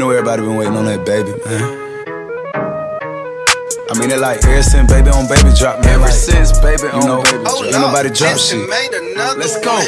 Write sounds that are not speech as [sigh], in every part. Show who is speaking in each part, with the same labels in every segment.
Speaker 1: know everybody been waiting on that baby, man. I mean, it like ever since baby on baby drop, man.
Speaker 2: Ever
Speaker 1: like,
Speaker 2: since baby
Speaker 1: you know,
Speaker 2: baby drop.
Speaker 1: ain't nobody drop shit.
Speaker 2: Let's go.
Speaker 3: one.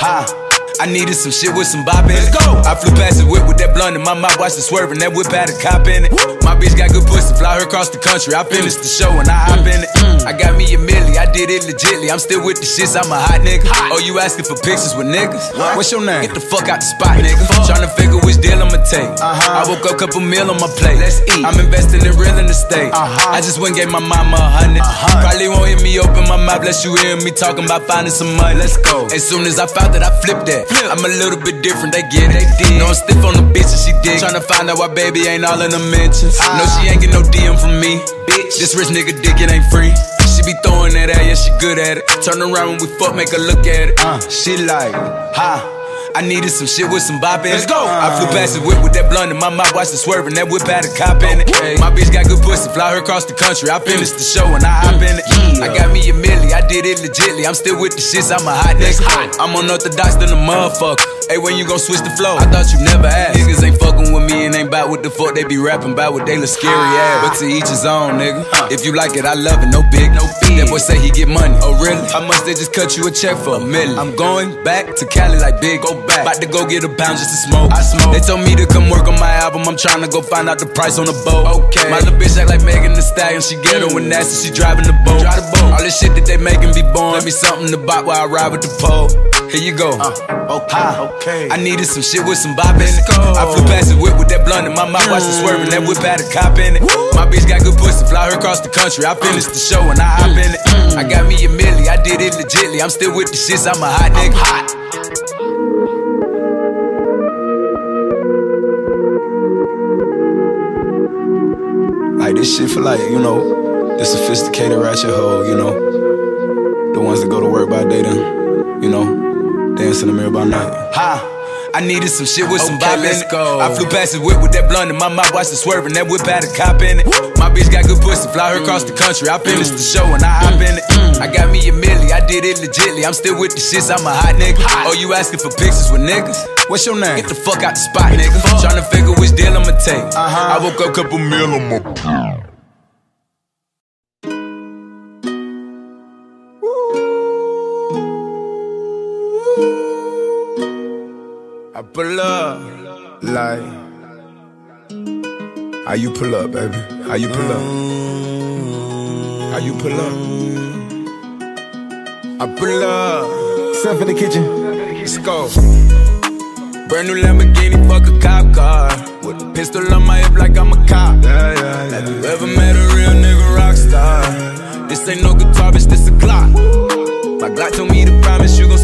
Speaker 1: Ha. I needed some shit with some bop in it.
Speaker 2: Let's go.
Speaker 1: I flew past the whip with that blunt in my mouth, watched it swerving. That whip had a cop in it. My bitch got good pussy, fly her across the country. I finished the show and I hop in it. I got me a milli, I did it legitly. I'm still with the shits, I'm a hot nigga. Oh, you asking for pictures with niggas? What? What's your name? Get the fuck out the spot, nigga. Tryna figure which deal I'ma take. Uh-huh. I woke up, couple meal on my plate. Let's eat. I'm investing in real estate. Uh-huh. I just went and gave my mama a hundred. Uh-huh. Probably won't hear me open my mouth, bless you hear me talking about finding some money. Let's go. As soon as I found that, I flipped that. I'm a little bit different, they get it. No, I'm stiff on the bitch and she dig. Tryna find out why baby ain't all in the mentions. No, she ain't get no DM from me. Bitch, this rich nigga dick, it ain't free. She be throwing that at, yeah, she good at it. Turn around when we fuck, make her look at it. Uh, she like, ha. I needed some shit with some bop in it.
Speaker 2: Let's go.
Speaker 1: I flew past the whip with that blunt in my mouth, watched it swerving. That whip had a cop in it. My bitch got good pussy, fly her across the country. I finished the show and I hop in it. I got me a milli, I did it legitly. I'm still with the shits, I'm a hot nigga. I'm unorthodox than a motherfucker. Hey, when you gon' switch the flow? I thought you never asked. Niggas ain't fucking with me and ain't bout what the fuck they be rapping about what they look scary ass. But to each his own, nigga. If you like it, I love it, no big, no fee. That boy say he get money. Oh, really? How much they just cut you a check for? A million. I'm going back to Cali like big, go back. About to go get a pound just to smoke. I smoke. They told me to come work on my album. I'm trying to go find out the price on the boat. Okay. My little bitch act like Megan Thee Stallion. She ghetto and nasty. She driving the boat. Drive the boat. All this shit that they making be born. Let me something to buy while I ride with the pole. Here you go.
Speaker 2: Uh, okay, okay.
Speaker 1: I needed some shit with some bop in it. I flew past the whip with that blunt in my mouth, watched it swerving. That whip had a cop in it. My bitch got good pussy, fly her across the country. I finished the show and I hop in it. I got me a milli, I did it legitly. I'm still with the shits, I'm a hot nigga. Hot. Like this shit for like, you know, the sophisticated ratchet hoe, you know. The ones that go to work by day then, you know, dance in the mirror by night. Ha! I needed some shit with some
Speaker 2: Okay,
Speaker 1: bop in it.
Speaker 2: go.
Speaker 1: I flew past the whip with that blunt in my mouth, watched it swerving. That whip had a cop in it. My bitch got good pussy, fly her across the country. I finished the show and I hop mm, in it. Mm, mm. I got me a milli, I did it legitly. I'm still with the shits, I'm a hot nigga. Oh, you asking for pictures with niggas? What's your name? Get the fuck out the spot, nigga. Tryna figure which deal I'ma take. Uh-huh. I woke up, couple meal on my. Pull up like how you pull up, baby? How you pull up? How you pull up? I pull up.
Speaker 2: Stuff in the kitchen.
Speaker 1: Let's go. Brand new Lamborghini, fuck a cop car. With a pistol on my hip like I'm a cop.
Speaker 2: Yeah, yeah,
Speaker 1: Have you ever met a real nigga rock star? This ain't no guitar, bitch, this a Glock. My Glock told me to promise you gon'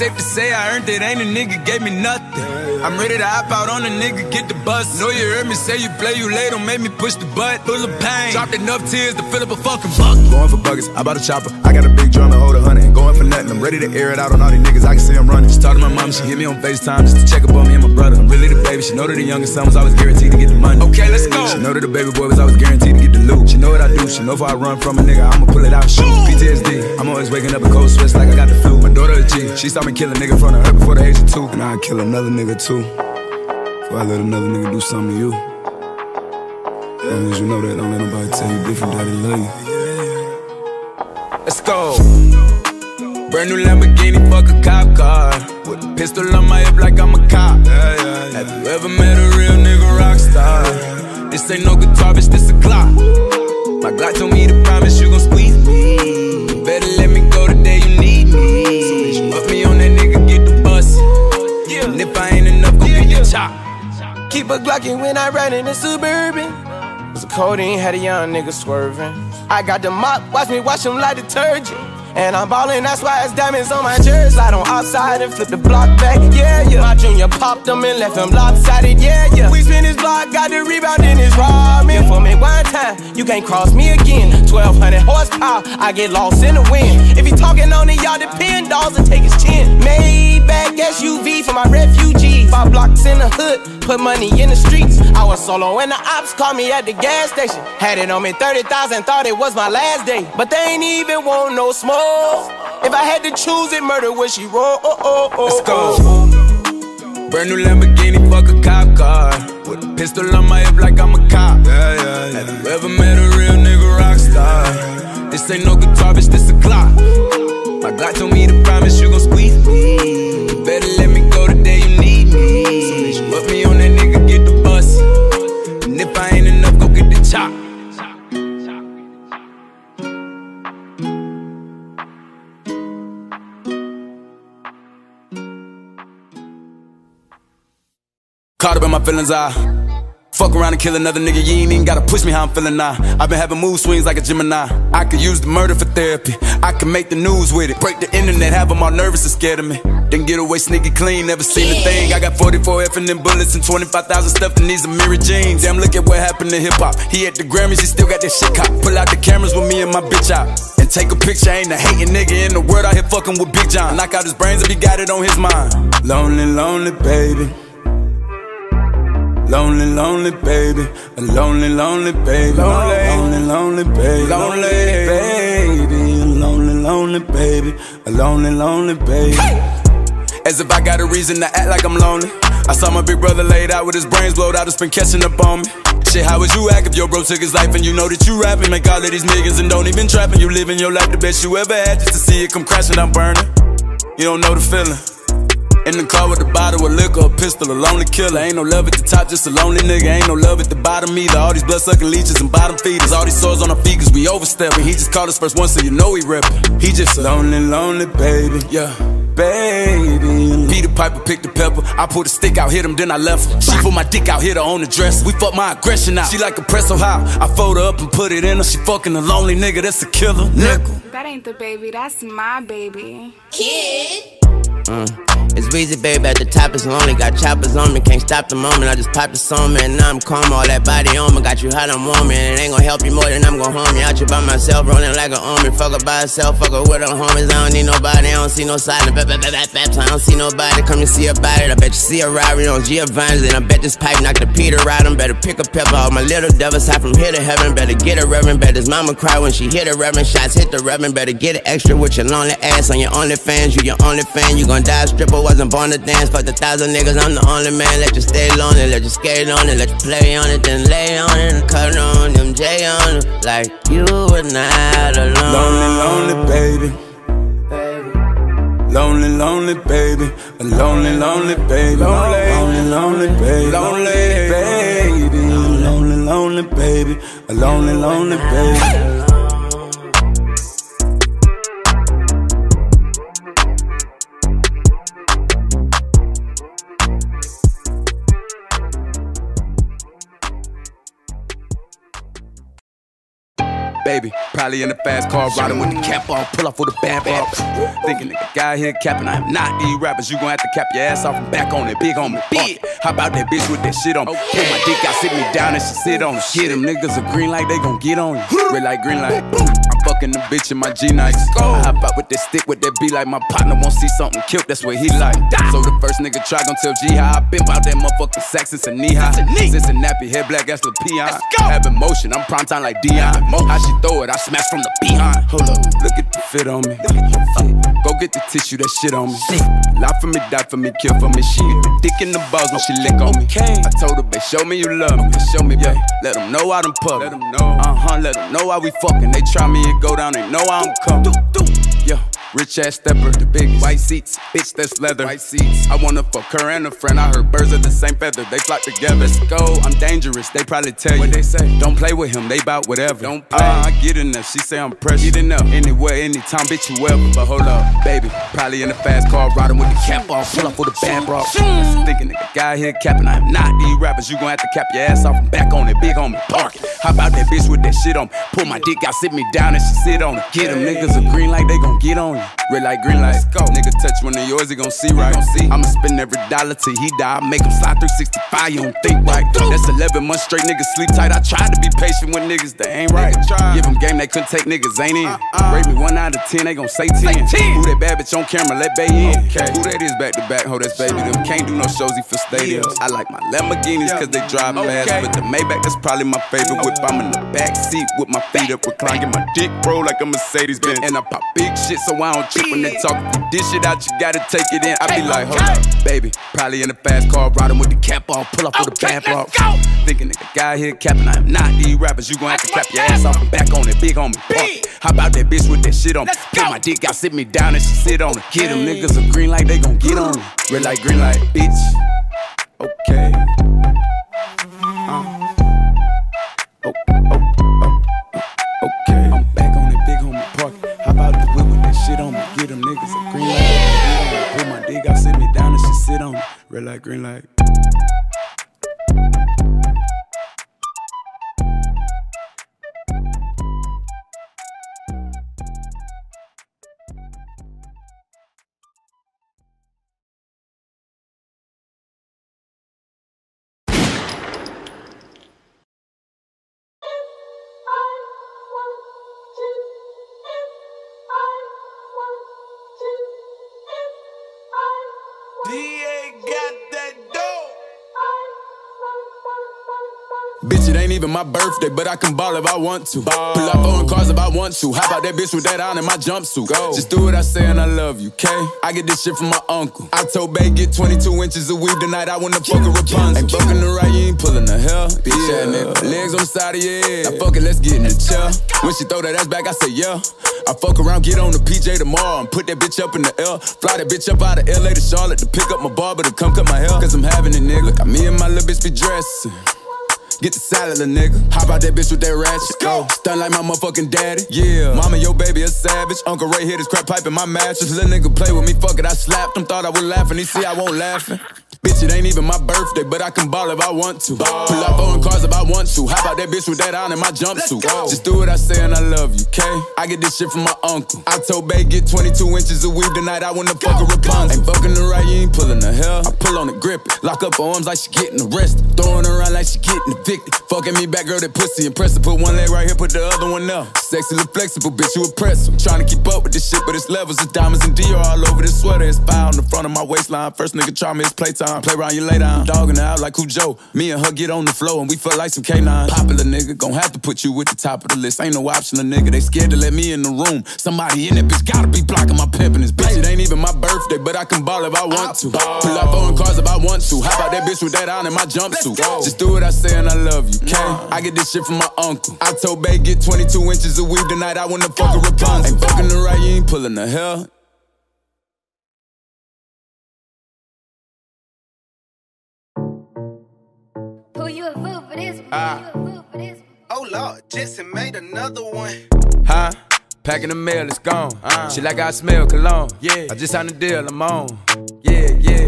Speaker 1: safe to say I earned it, ain't a nigga gave me nothing. I'm ready to hop out on a nigga, get the bus. Know you heard me say you play, you late, don't make me push the butt. Full of pain, dropped enough tears to fill up a fucking bucket.
Speaker 2: Going for buggers, I bought a chopper. I got a big drum to hold a hundred. Going for nothing. I'm ready to air it out on all these niggas. I can see I'm running.
Speaker 1: Just talked to my mom, she hit me on FaceTime just to check up on me and my brother. I'm really the baby. She know that the youngest son was always guaranteed to get the money. Okay, let's go. She know that the baby boy was always guaranteed to get loot. She know what I do. She know if I run from a nigga, I'ma pull it out, shoot. PTSD. I'm always waking up in cold sweats like I got the flu. My daughter a G. She saw me kill a nigga in front of her before the age of two. And I'd kill another nigga too. Before I let another nigga do something to you. As long as you know that, don't let nobody tell you different, daddy love you. Let's go. Brand new Lamborghini, fuck a cop car. With a pistol on my hip like I'm a cop. Have you ever met a real nigga rock star? This ain't no guitar, bitch, this a Glock. My Glock told me to promise you gon' squeeze me. Better let me go the day you need me. Put me on that nigga, get the bus. And if I ain't enough, go get the chop.
Speaker 4: Keep a Glockin' when I ride in the Suburban. Cause the codeine had a young nigga swerving. I got the mop, watch me wash him like detergent. And I'm ballin', that's why it's diamonds on my jersey. Slide on outside and flip the block back, yeah, yeah. My junior popped him and left him lopsided, yeah, yeah. We spin his block, got the rebound in his. Me for me one time. you can't cross me again. 1200 horsepower, I get lost in the wind. If he talking on it, y'all depend, dolls and take his chin. Maybach SUV for my refugees. Five blocks in the hood, put money in the streets. I was solo when the ops called me at the gas station. Had it on me 30,000, thought it was my last day. But they ain't even want no smoke. If I had to choose it, murder would she roll? Oh, oh, oh, oh,
Speaker 1: Let's go. Brand new Lamborghini, fuck a cop car. With a pistol on my hip like I'm a cop.
Speaker 2: Yeah, yeah, yeah.
Speaker 1: Have you ever met a real nigga rock star? This ain't no guitar, bitch, this a clock. My God told me to promise you gon' squeeze me. Better let me go the day you need me. So put me on that nigga, get the bus. And if I ain't enough, go get the chop. Caught up in my feelings, I fuck around and kill another nigga. You ain't even gotta push me how I'm feeling now. I've been having mood swings like a Gemini. I could use the murder for therapy. I can make the news with it. Break the internet, have them all nervous and scared of me. Then get away sneaky clean, never seen a thing. I got 44 F and them bullets and 25,000 stuff in these mirror jeans. Damn, look at what happened to hip hop. He at the Grammys, he still got that shit cop. Pull out the cameras with me and my bitch out. And take a picture, ain't a hating nigga in the world out here fucking with Big John. Knock out his brains if he got it on his mind. Lonely, lonely baby. Lonely, lonely baby, a lonely, lonely baby, lonely, lonely, baby, lonely baby, a lonely, lonely baby, a lonely, lonely baby. As if I got a reason to act like I'm lonely. I saw my big brother laid out with his brains blowed out, it's been catching up on me. Shit, how would you act if your bro took his life and you know that you rapping? Make all of these niggas and don't even trapping. You living your life the best you ever had just to see it come crashing down burning. You don't know the feeling. In the car with a bottle of liquor, a pistol, a lonely killer. Ain't no love at the top, just a lonely nigga. Ain't no love at the bottom either. All these blood sucking leeches and bottom feeders. All these sores on our feet cause we overstepping. He just called us first one, so you know he reppin'. He just a lonely, lonely baby. Yeah. Baby, Peter Piper picked the pepper. I pulled a stick out, hit him, then I left her. She put my dick out, hit her on the dress. We fuck my aggression out. She like a press so high. I fold her up and put it in her. She fucking a lonely nigga, that's a killer. Nickel.
Speaker 3: That ain't the baby, that's my baby.
Speaker 5: Uh, it's Weezy, baby, at the top is lonely. Got choppers on me, can't stop the moment. I just popped the song, man. Now I'm calm, all that body on me. Got you hot, I'm warm, it ain't gonna help you more than I'm gonna harm you. Out you by myself, rolling like an army. Fuck her by herself, fuck her with her homies. I don't need nobody, I don't see no silence. Bap, bap, bap, bap, I don't see nobody. Come and see about it. I bet you see a Rari on Giovanni's, and I bet this pipe knocked the Peter out. him. Better pick a pepper. All my little devils high from here to heaven. Better get a reverend. Bet his mama cry when she hit a reverend. Shots hit the reverend. Better get it extra with your lonely ass on your only fans. You your only fan. You gon' die a stripper. Wasn't born to dance. Fuck the thousand niggas. I'm the only man. Let you stay lonely. Let you skate on it. Let you play on it. Then lay on it and cut on them. J on it. Like you were not alone.
Speaker 1: Lonely, lonely baby. Lonely, lonely baby. A lonely, lonely baby. Lonely, lonely, lonely baby. Lonely baby. Lonely, lonely baby. A lonely, lonely baby. Baby, probably in a fast car, riding with the cap off, pull off with the bad box. Thinking nigga guy here capping, I am not these rappers. You gon' have to cap your ass off and back on it, big on me. Big. How about that bitch with that shit on me? Pull my dick out, sit me down and she sit on it. Get them niggas a green light, they gon' get on you. Red light, green light. Fucking the bitch in my G nights. I hop out with that stick, with that be like my partner won't see something killed, that's what he like. So the first nigga try gon' tell G how I been out that motherfucking sack since a knee high. Since a nappy, head black as the peon. Having motion, I'm prime time like Dion. How she throw it, I smash from the behind. Hold up, look at the fit on me. Go get the tissue, that shit on me. Lie for me, die for me, kill for me. She get the dick in the balls when she lick on me. I told her, babe, show me you love me. Show me, yeah. Let them know I done puff. Let them know. Uh huh, let them know how we fucking. They try me and go down, they know I don't come. Yeah. Rich ass stepper, the biggest. White seats, bitch, that's leather. White seats. I wanna fuck her and a friend. I heard birds of the same feather, they flock together. Let's go, I'm dangerous, they probably tell you. What they say? Don't play with him, they bout whatever. Don't play. Uh, I get enough, she say I'm precious. Get there, anywhere, anytime, bitch, you ever. But hold up, baby, probably in a fast car, riding with the cap off, pull up with a band bra. Thinking nigga guy here capping, I'm not these rappers. You gon' have to cap your ass off and back on it, big on me, park it. How about that bitch with that shit on me? Pull my dick out, sit me down, and she sit on it. Get them niggas a green like they gon' get on you. Red light, green light, go. Nigga touch one of yours, he gon' see right. I'ma spend every dollar till he die. I make him slide 365, you don't think right. That's 11 months straight, niggas sleep tight. I tried to be patient with niggas that ain't right. Give them game, they couldn't take niggas, ain't in. Uh-uh. Rate me 1 out of 10, they gon' say 10. Who that bad bitch on camera, let Bay in. Who that is back to back, ho, that's baby. Them can't do no shows, he for stadiums. I like my Lamborghinis cause they drive fast. But the Maybach, that's probably my favorite whip. I'm in the back seat with my feet up, recline, get my dick bro like a Mercedes Benz. And I pop big shit so I don't trip when they talk. This shit out, you gotta take it in. I be like, hold up, baby. Probably in a fast car, riding with the cap off, pull up with the back off. Thinking nigga guy here capping, I'm not these rappers. You gon' have to clap your ass off and back on it, big on me. Pump. How about that bitch with that shit on me? My dick out, sit me down and she sit on it. Get them niggas a green light, they gon' get on it. Red light, green light, bitch. Okay. Uh. Oh, oh, oh, okay. I'm back on it, big homie park. Get them niggas a green light. Put my dick sit me down and she sit on. Red light, green light. Even my birthday, but I can ball if I want to. Pull up on cars if I want to. How about that bitch with that on in my jumpsuit? Go. Just do what I say and I love you, okay? I get this shit from my uncle. I told Bay get 22 inches of weed tonight. I wanna fuck a Rapunzel. Ain't fucking the right, you ain't pulling the hell. Bitch, yeah. nigga. Legs on the side of your head. Now fuck it, let's get in the chair. When she throw that ass back, I say yeah. I fuck around, get on the PJ tomorrow and put that bitch up in the L. Fly that bitch up out of LA to Charlotte to pick up my barber to come cut my hair. Cause I'm having it, nigga. Got me and my little bitch be dressing. Get the salad, little nigga. How about that bitch with that ratchet? Go. Stun like my motherfucking daddy. Yeah. Mama, your baby a savage. Uncle Ray hit his crap pipe in my mattress. Little nigga play with me, fuck it. I slapped him, thought I was laughing. He see I won't laughing. Bitch, it ain't even my birthday, but I can ball if I want to. Ball. Pull up on cars if I want to. How about that bitch with that on in my jumpsuit? Just do what I say and I love you, okay? I get this shit from my uncle. I told Bay get 22 inches of weed tonight. I wanna fuck a Rapunzel. Ain't fucking the right, you ain't pulling the hell. I pull on the grip it. Lock up her arms like she getting arrested. Throwing around like she getting evicted. Fucking me back, girl, that pussy impressive. Put one leg right here, put the other one up. Sexy, look flexible, bitch, you impressive. Trying to keep up with this shit, but it's levels. It's diamonds and Dior all over this sweater. It's fire on the front of my waistline. First nigga try me, it's playtime. Play around, you lay down. Dogging out like Cujo. Me and her get on the floor and we feel like some K9. Popular nigga, gon' have to put you at the top of the list. Ain't no option, a nigga. They scared to let me in the room. Somebody in that bitch gotta be blocking my pimpin' this bitch. It ain't even my birthday, but I can ball if I want to. Pull up on cars if I want to. How about that bitch with that on in my jumpsuit? Just do what I say and I love you, okay? I get this shit from my uncle. I told Bay get 22 inches of weed tonight. I wanna fuck a Rapunzel. Ain't fucking the right, you ain't pulling the hell.
Speaker 4: Oh Lord, Jetson made another one.
Speaker 1: Huh? Packing the mail, it's gone. Uh. Shit like I smell cologne. Yeah. I just signed a deal, I'm on. Yeah, yeah.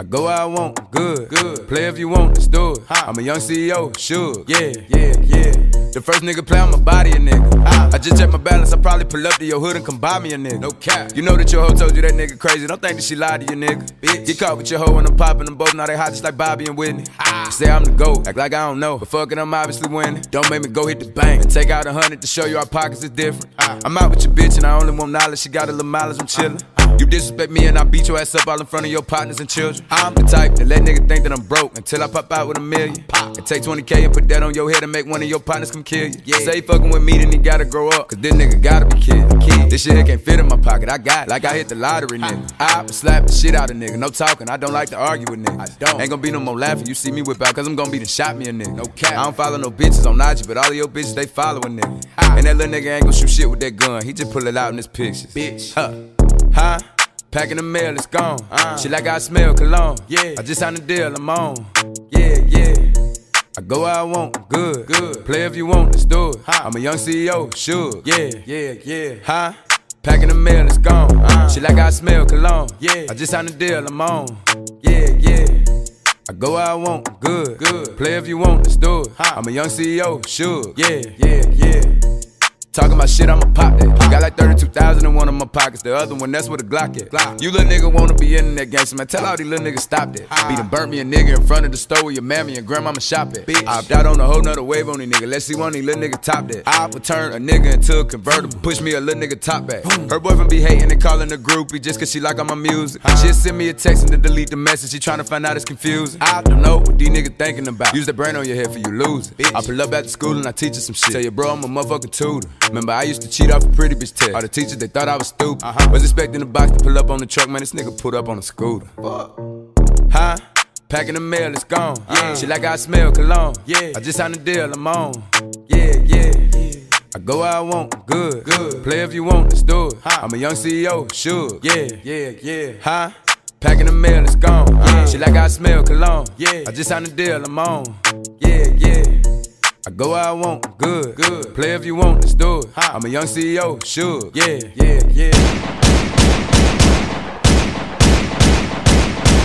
Speaker 1: I go where I want, good, good. Play if you want, let's do it. I'm a young CEO, sure. Yeah, yeah, yeah. The first nigga play on my body, a nigga. I just check my balance, I probably pull up to your hood and come buy me a nigga. No cap. You know that your hoe told you that nigga crazy. Don't think that she lied to you, nigga. Bitch. Get caught with your hoe and I'm popping them both. Now they hot just like Bobby and Whitney. Say I'm the GOAT, act like I don't know. But fuck it, I'm obviously winning. Don't make me go hit the bank and take out a hundred to show you our pockets is different. I'm out with your bitch and I only want knowledge. She got a little mileage, I'm chillin'. You disrespect me and I beat your ass up all in front of your partners and children. I'm the type that let nigga think that I'm broke until I pop out with a million. And take 20k and put that on your head and make one of your partners come kill you. Yeah. Say fucking with me, then he gotta grow up. Cause this nigga gotta be killed. Kid. This shit here can't fit in my pocket. I got it. Like I hit the lottery, nigga. I slap the shit out of nigga. No talking. I don't like to argue with niggas. I don't. Ain't gonna be no more laughing. You see me whip out, cause I'm gonna be the shot me a nigga. No cap. I don't follow no bitches on IG, but all of your bitches, they following nigga. And that little nigga ain't gonna shoot shit with that gun. He just pull it out in his pictures. Bitch. Huh. Huh? Packing the mail, it's gone. Uh. She like I smell cologne. Yeah. I just signed a deal, I'm on. Yeah, yeah. I go where I want, good, good. Play if you want, let's do it. I'm a young CEO, sure. Yeah, yeah, yeah. Huh? Packing the mail, it's gone. Uh. She like I smell cologne. Yeah. I just signed a deal, I'm on. Yeah, yeah. I go where I want, good, good. Play if you want, let's do it. I'm a young CEO, sure. Yeah, yeah, yeah.
Speaker 6: Talking about shit, I'ma pop that. Got like 32,000 in one of my pockets. The other one, that's where the Glock at. You little nigga wanna be in that gangster, man. Tell all these little niggas stop that. Be done burnt me a nigga in front of the store where your mammy and grandmama shop at. I opt out on a whole nother wave on these nigga. Let's see one of these little niggas top that. I would turn a nigga into a convertible. Push me a little nigga top back. Her boyfriend be hating and calling the groupie just cause she like all my music. She'll send me a text and to delete the message. She tryna find out it's confusing. I don't know what these niggas thinking about. Use the brain on your head for you lose it. I pull up after school and I teach her some shit. Tell your bro I'm a motherfucking tutor. Remember I used to cheat off a pretty bitch test. All the teachers they thought I was stupid. Uh-huh. Was expecting the box to pull up on the truck, man. This nigga put up on a scooter. Huh? Packing the mail, it's gone. Yeah. She like I smell cologne. Yeah. I just signed a deal, I'm on. Yeah, yeah. I go where I want, good, good. Play if you want, let's do it. I'm a young CEO, sure. Yeah, yeah, yeah. Huh? Packing the mail, it's gone. Yeah. She like I smell cologne. Yeah. I just signed a deal, I'm on. Yeah, yeah. I go where I want, good, good. Play if you want, let's do it. I'm a young CEO, sure. Yeah, yeah, yeah.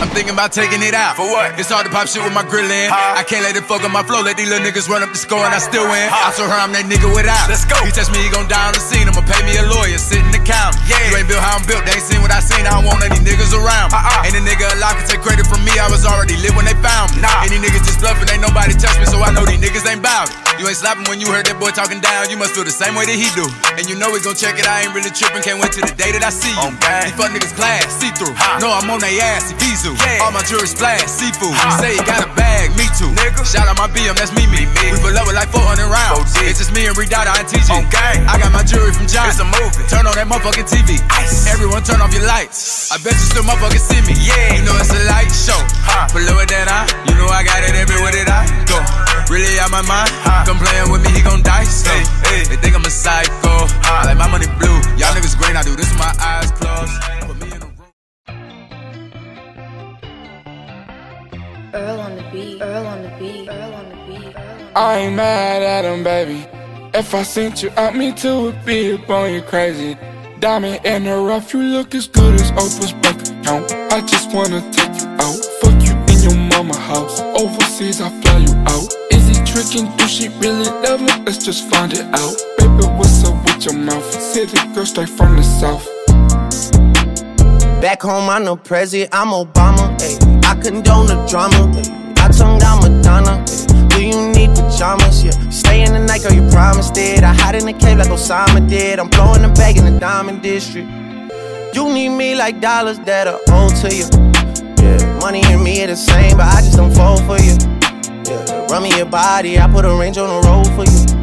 Speaker 1: I'm thinking about taking it out. For what? It's hard to pop shit with my grill in. I can't let it fuck up my flow. Let these little niggas run up the score and I still win. I told her I'm that nigga without. Let's go. He touch me, he gon' die on the scene. I'ma pay me a lawyer, sit in the county. Yeah. You ain't built how I'm built. They ain't seen what I seen. I don't want any niggas around me. Uh-uh. Ain't a nigga alive can take credit from me. I was already lit when they found me. Nah. Any niggas just bluffing. Ain't nobody touch me, so I know these niggas ain't bout it. You ain't slapping when you heard that boy talking down. You must feel the same way that he do. And you know we gon' check it. I ain't really tripping. Can't wait till the day that I see you.
Speaker 6: Okay.
Speaker 1: These fuck niggas class, see through. No, I'm on they ass, Ibizu. All my jewelry splash, seafood. Say he got a bag, me too. Nigga. Shout out my BM, that's me, me. We up with like 400 rounds. It's just me and Redada and TG. Okay. I got my jewelry from John. It's a movie. Turn on that motherfucking TV. Ice. Everyone turn off your lights. I bet you still motherfucking see me. Yeah. You know it's a light show. Huh. Pull it that eye. You know I got it everywhere that I go. Really out my mind. Come playing with me, he gon' die slow. Hey, They think I'm a psycho. I like my money blue. Y'all niggas green, I do this with my eyes closed.
Speaker 3: Earl on the beat. Earl on the beat. Earl on the beat.
Speaker 7: I ain't mad at him, baby. If I sent you out, me too would be up on you crazy. Diamond in the rough, you look as good as Oprah's bank account. I just wanna take you out, fuck you in your mama house. Overseas, I fly you out. Is he tricking? Do she really love me? Let's just find it out. Baby, what's up with your mouth? City girl straight from the south.
Speaker 5: Back home, I'm no president, I'm Obama. Ay. I condone the drama. Ay. I tongue down Madonna. Ay. Do you need pajamas? Yeah. Stay in the night, girl, you promised it. I hide in the cave like Osama did. I'm blowing the bag in the diamond district. You need me like dollars that are owed to you. Yeah, money and me are the same, but I just don't fall for you. Yeah, run me your body, I put a range on the road for you.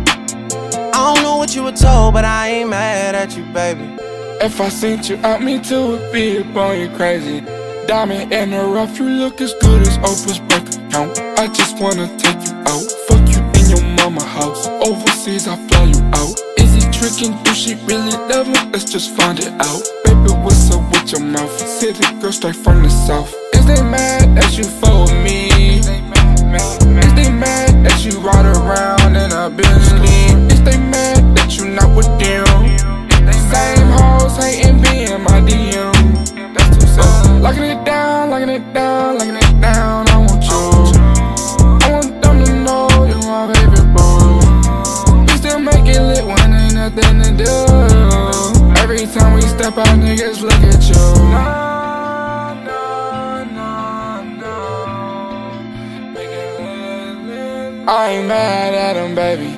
Speaker 5: I don't know what you were told, but I ain't mad at you, baby.
Speaker 7: If I sent you out, me too would be up on you crazy. Diamond in the rough, you look as good as Oprah's bank account. I just wanna take you out, fuck you in your mama house. Overseas, I fly you out. Is he tricking? Do she really love me? Let's just find it out. Baby, what's up with your mouth? City girl straight from the south. Is they mad that you with me? Is they mad that you ride around in a Bentley? Is they mad that you not with them? Same hating being my DM. That's too sad. Locking it down, locking it down, locking it down. I want you. I want them to know you my baby boo. We still make it lit when ain't nothing to do. Every time we step out, niggas look at you. I ain't mad at him, baby.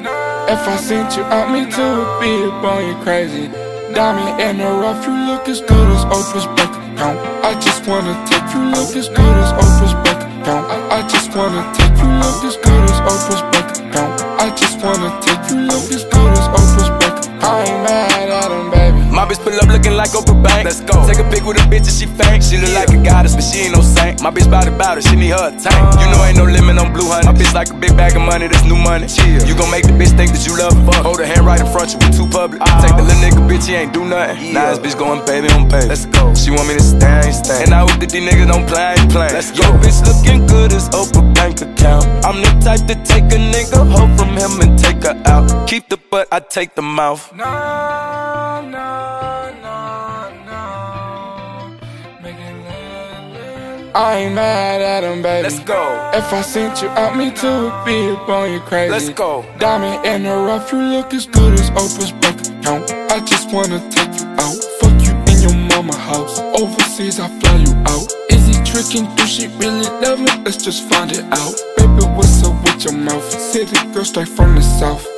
Speaker 7: If I sent you out, me too be up on you crazy. Diamond in the rough, you look as good as Oprah's bank account. I just wanna take you look as good as Oprah's bank account. I just wanna take you look as good as Oprah's bank account. I just wanna take you look as good as Oprah's bank account. I ain't mad at him.
Speaker 6: My bitch pull up looking like Oprah Bank. Let's go. Take a pic with a bitch and she faint. She look like a goddess, but she ain't no saint. My bitch bout it, bout it, she need her tank. Uh. You know ain't no limit on blue honey. My bitch like a big bag of money, that's new money. Chill. You gon' make the bitch think that you love her. Fuck. Hold her hand right in front, you be too public. I take the little nigga bitch, he ain't do nothing. Now this bitch going baby on baby. Let's go. She want me to stay, stay. And I hope that these niggas don't play, ain't. Let's go. Yo, bitch looking good as Oprah bank account. I'm the type to take a nigga hoe from him and take her out. Keep the butt, I take the mouth.
Speaker 7: No, I ain't mad at him, baby.
Speaker 4: Let's go.
Speaker 7: If I sent you out, me too would be upon you crazy.
Speaker 4: Let's go.
Speaker 7: Diamond in the rough, you look as good as Oprah's bank account. I just wanna take you out. Fuck you in your mama house. Overseas, I fly you out. Is he tricking? Do she really love me? Let's just find it out. Baby, what's up with your mouth? City girl straight from the south.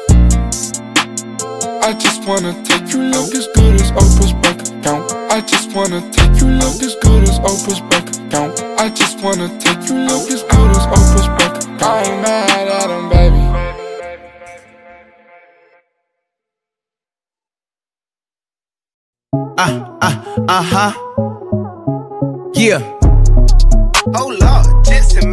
Speaker 7: I just wanna take you look as good as Oprah's bank account. I just wanna take you look as good as Oprah's bank account. I just wanna take you look as good as Oprah's bank account. I ain't mad at him, baby.
Speaker 1: Uh, uh, uh huh. Yeah.
Speaker 4: Oh Lord, Jetson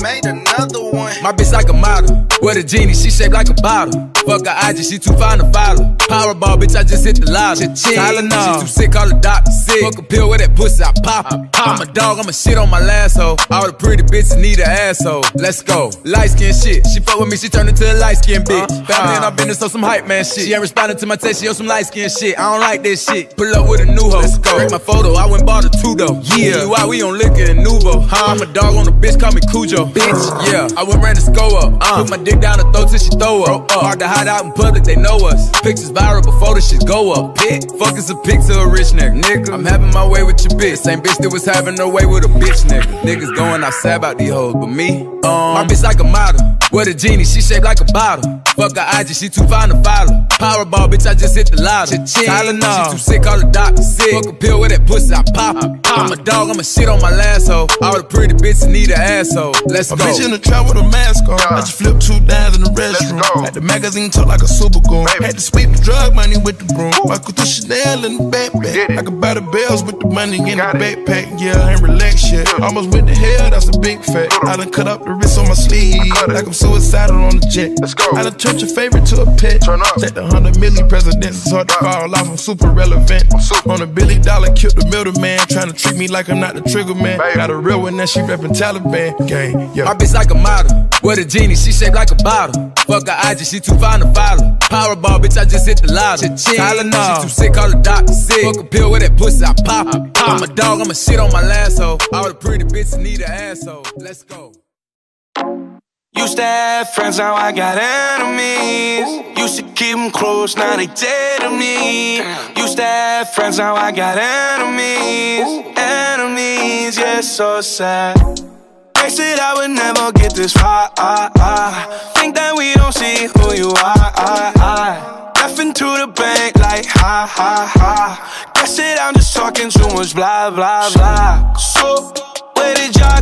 Speaker 4: made another one.
Speaker 1: My bitch like a model. With a genie, she shaped like a bottle. Fuck her IG, she too fine to follow. Powerball, bitch, I just hit the lotto. Tylenol, she too sick, call the doctor sick. Fuck a pill with that pussy, I pop it. I'm a dog, I'm a shit on my last hoe. All the pretty bitches need an asshole. Let's go. Light skin shit. She fuck with me, she turned into a light skin bitch. Family and I business, so some hype man shit. She ain't responding to my text, she on some light skin shit. I don't like this shit. Pull up with a new hoe. Let's go. Break my photo, I went bought a two though. Yeah. Why we on liquor and Nuvo? Huh? I'm a dog on the bitch, call me Cujo. Bitch, yeah. I went ran the score up. Uh. Put my dick down the throat till she throw up. Hard to hide out in public, they know us. Pictures viral before the shit go up. Pick, fuck is a pic to a rich nigga. Nigga, I'm having my way with your bitch. Same bitch that was having her way with a bitch nigga. Niggas going outside about these hoes, but me, um, my bitch like a model. With a genie, she shaped like a bottle. Fuck her IG, she too fine to follow. Powerball, bitch, I just hit the lotto. Tylenol, she too sick, call the doctor sick. Fuck a pill with that pussy, I pop it. I'm a dog, I'm a shit on my last hoe. All the pretty bitches need an asshole. Let's
Speaker 8: A
Speaker 1: go.
Speaker 8: bitch in the trap with a mask on. I just flipped two dimes in the restroom. Had the magazine talk like a super goon. Had to sweep the drug money with the broom. Michael threw Chanel in the backpack. I could buy the bells with the money in the backpack. Yeah, I ain't relaxed yet. Almost went to hell, that's a big fact. I done cut up the wrist on my sleeve. Like I'm suicidal on the jet. Let's go. I done turned your favorite to a pet. Turn up. Take the hundred million presidents. It's hard to fall off. I'm super relevant. super On a billy dollar, killed the middleman. Trying to treat me like I'm not the trigger man. Got a real one, now she reppin' Taliban. Gang, yeah.
Speaker 1: My bitch like a model. With a genie, she shaped like a bottle. Fuck her IG, she too fine to follow. Powerball, bitch, I just hit the lotto. Tylenol, she too sick, call the doctor sick. Fuck a pill with that pussy, I pop it. I'm a dog, I'm a shit on my last hoe. All the pretty bitches need an asshole. Let's go.
Speaker 9: Used to have friends, now I got enemies. Used to keep them close, now they dead to me. Used to have friends, now I got enemies. Enemies, yeah, so sad. They said I would never get this far. Think that we don't see who you are. Left to the bank like ha ha ha. Guess that I'm just talking too much blah blah blah. So did y'all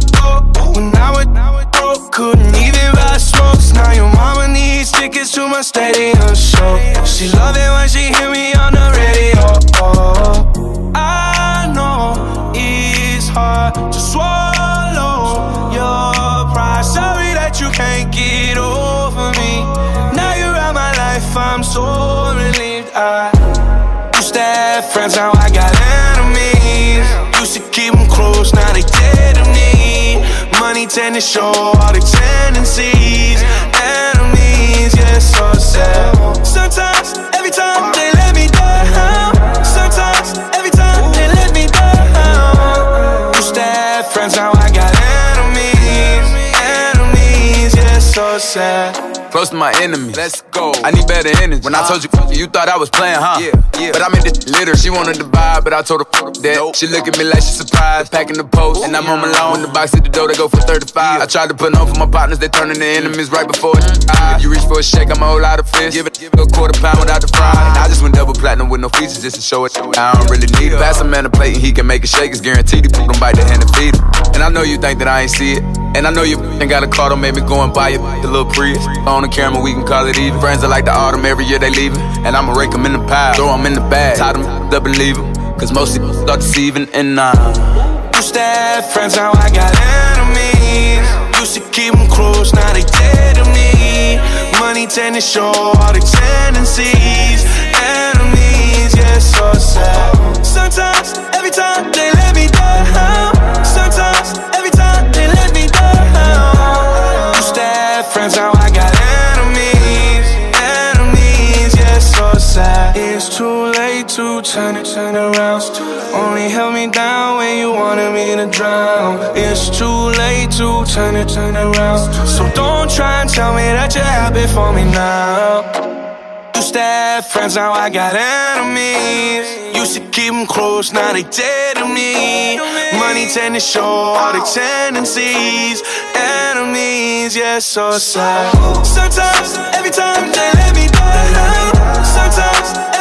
Speaker 9: go when I was broke? Couldn't even buy smokes. Now your mama needs tickets to my stadium show. She love it when she hear me on the radio. I know it's hard to swallow your pride. Sorry that you can't get over me. Now you're out my life, I'm so relieved. I used to have friends, now I got enemies. Keep them close, now they dead to me. Money tend to show all the tendencies. Enemies, yeah, so sad. Sometimes, every time they let me down. Sometimes, every time they let me down. Used to have friends, now I got enemies. Enemies, yeah, so sad.
Speaker 1: Close to my enemy. Let's go. I need better energy. When I told you, uh-huh. you thought I was playing, huh? Yeah, yeah. But I'm in this litter. She wanted to vibe, but I told her fuck that. She look at me like she surprised. Packing the post, and I'm on my loan. When the box hit the door, they go for 35. I tried to put on for my partners, they turning to enemies right before it. If you reach for a shake, I'm a whole lot of fish. Give it, give it a quarter pound without the fry. And I just went double platinum with no features just to show it. I don't really need it. Pass a man a plate and he can make it shake. It's guaranteed. He put him bite the hand and feed him. And I know you think that I ain't see it. And I know you ain't got a car, don't make me go and buy it. The little Prius. On the camera, we can call it even. Friends are like the autumn, every year they leaving. And I'ma rake them in the pile, throw them in the bag. Tie them up and leave them. Cause most people start deceiving and uh.
Speaker 9: Used to have friends, now I got enemies. Used to keep them close, now they dead to me. Money tend to show all the tendencies. Enemies, yeah, so sad. Sometimes, every time they let me down. Too late to to turn around. Only held me down when you wanted me to drown. It's too late to turn it, turn around. So don't try and tell me that you're happy for me now. Used to have friends, now I got enemies. Used to keep them close, now they dead to me. Money tend to show all the tendencies. Enemies, yeah, so sad. Sometimes, every time they let me down. Sometimes,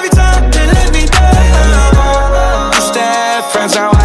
Speaker 9: have friends, now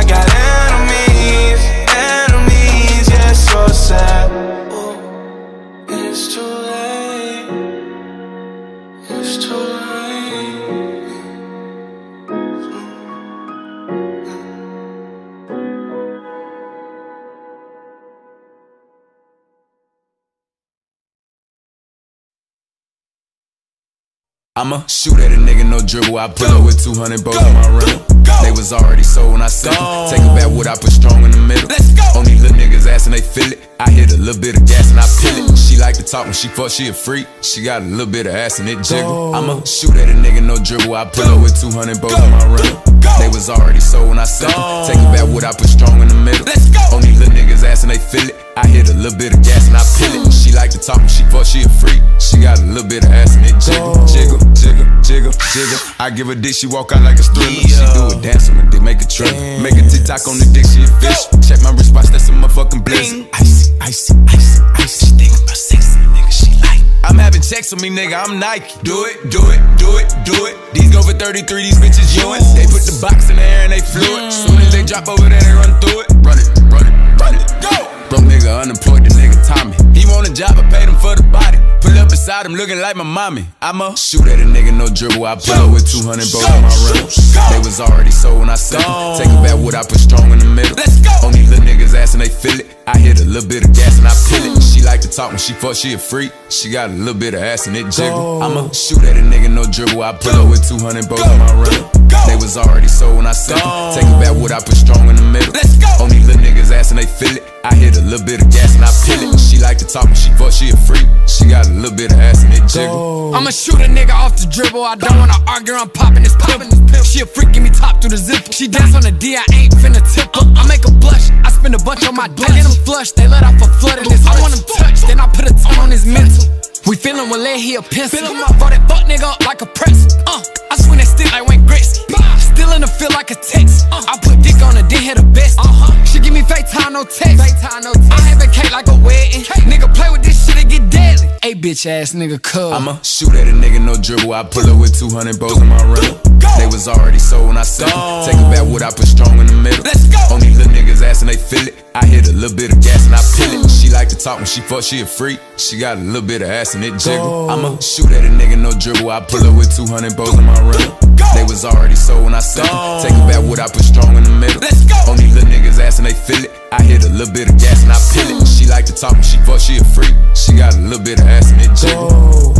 Speaker 1: I'ma shoot at a nigga, no dribble. I pull up with 200 bows in my rental. They was already sold when I sent them. Take a back what I put strong in the middle. Let's go. Only little niggas ass and they feel it. I hit a little bit of gas and I peel it. She like to talk when she fuck, she a freak. She got a little bit of ass and it jiggle. I'ma shoot at a nigga, no dribble. I pull up with 200 bows in my rental. They was already sold when I sent them. Take it back what I put strong in the middle. Let's go. Only little niggas ass and they feel it. I hit a little bit of gas and I peel it. She like to talk when she fuck, she a freak. She got a little bit of ass and it jiggle, jiggle, jiggle, jiggle, jiggle. I give a dick, she walk out like a thriller. She do a dance on the dick, make a trip. Make a TikTok on the dick, she a fish. Check my response, that's a motherfucking blizzard. Icy, icy, icy, icy. She think about I'm having checks on me, nigga, I'm Nike. Do it, do it, do it, do it. These go for 33, these bitches yoins. They put the box in the air and they flew it. Soon as they drop over there, they run through it. Run it, run it, run it, go! Broke nigga unemployed, the nigga Tommy. He want a job, I paid him for the body. Pull up beside him looking like my mommy. I'ma shoot at a nigga, no dribble. I pull up with 200 bows in my rental. They was already sold when I sent them. Take a back what I put strong in the middle. Let's go. Only little niggas ass and they feel it. I hit a little bit of gas and I peel it. She like to talk when she fuck, she a freak. She got a little bit of ass and it jiggle. I'ma shoot at a nigga, no dribble. I pull up with 200 bows in my rental. They was already sold when I them. Take a back what I put strong in the middle. Let's go. Only little niggas ass and they feel it. I hit a little bit of gas and I peel it. She like to talk when she fuck, she a freak. She got a little bit of ass and it jiggle.
Speaker 10: I'ma shoot a nigga off the dribble. I don't wanna argue, I'm popping this pimple. She a freak, give me top through the zipper. She dance on the D, I ain't finna tip her. Uh-uh. I make her blush, I spend a bunch on my dick. I get them flushed, they let off a flood in this. I want him touched, then I put a ton on his mental. Feelin' with lead, he a pencil. Fill him up, for that fuck nigga up like a press. Uh, I swing that stick like Wayne Gretzky. Still in the feel like a text. Uh, I put dick on her, then hit the best. Uh huh. She give me FaceTime, no text. FaceTime, no text. I having cake like a wedding. Nigga play with this shit, it get Hey, bitch ass nigga, cuz.
Speaker 1: I'ma shoot at a nigga, no dribble. I pull up with 200 bows in my rental. They was already sold when I sent them. Take a back what I put strong in the middle. Let's go. Only little niggas ass and they feel it. I hit a little bit of gas and I peel it. She like to talk when she fuck, she a freak. She got a little bit of ass and it jiggle. I'ma shoot at a nigga, no dribble. I pull up with 200 bows in my rental. They was already sold when I sent them. Take a back what I put strong in the middle. Let's go. Only little niggas ass and they feel it. I hit a little bit of gas and I peel it. She like to talk when she fuck, she a freak. She got a little bit of ass and it jiggle.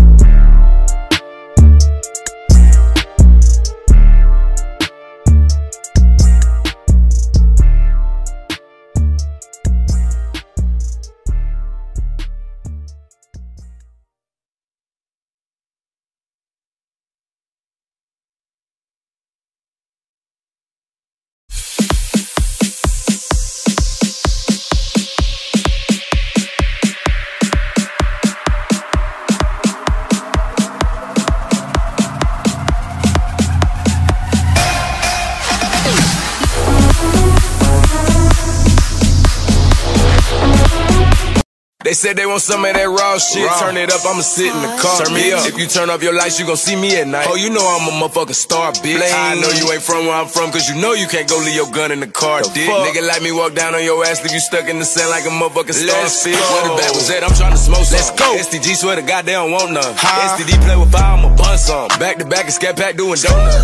Speaker 1: Said they want some of that raw shit. Turn it up, I'ma sit in the car. Turn me up. If you turn off your lights, you gon' see me at night. Oh, you know I'm a motherfucking star, bitch. I know you ain't from where I'm from, cause you know you can't go leave your gun in the car, dick. Nigga like me walk down on your ass, leave you stuck in the sand like a motherfucking starfish. Where the bag was at, I'm tryna smoke some. Let's go. STG swear to God, they don't want none. STD play with fire, I'ma bun some. Back to back and scat pack doing donuts.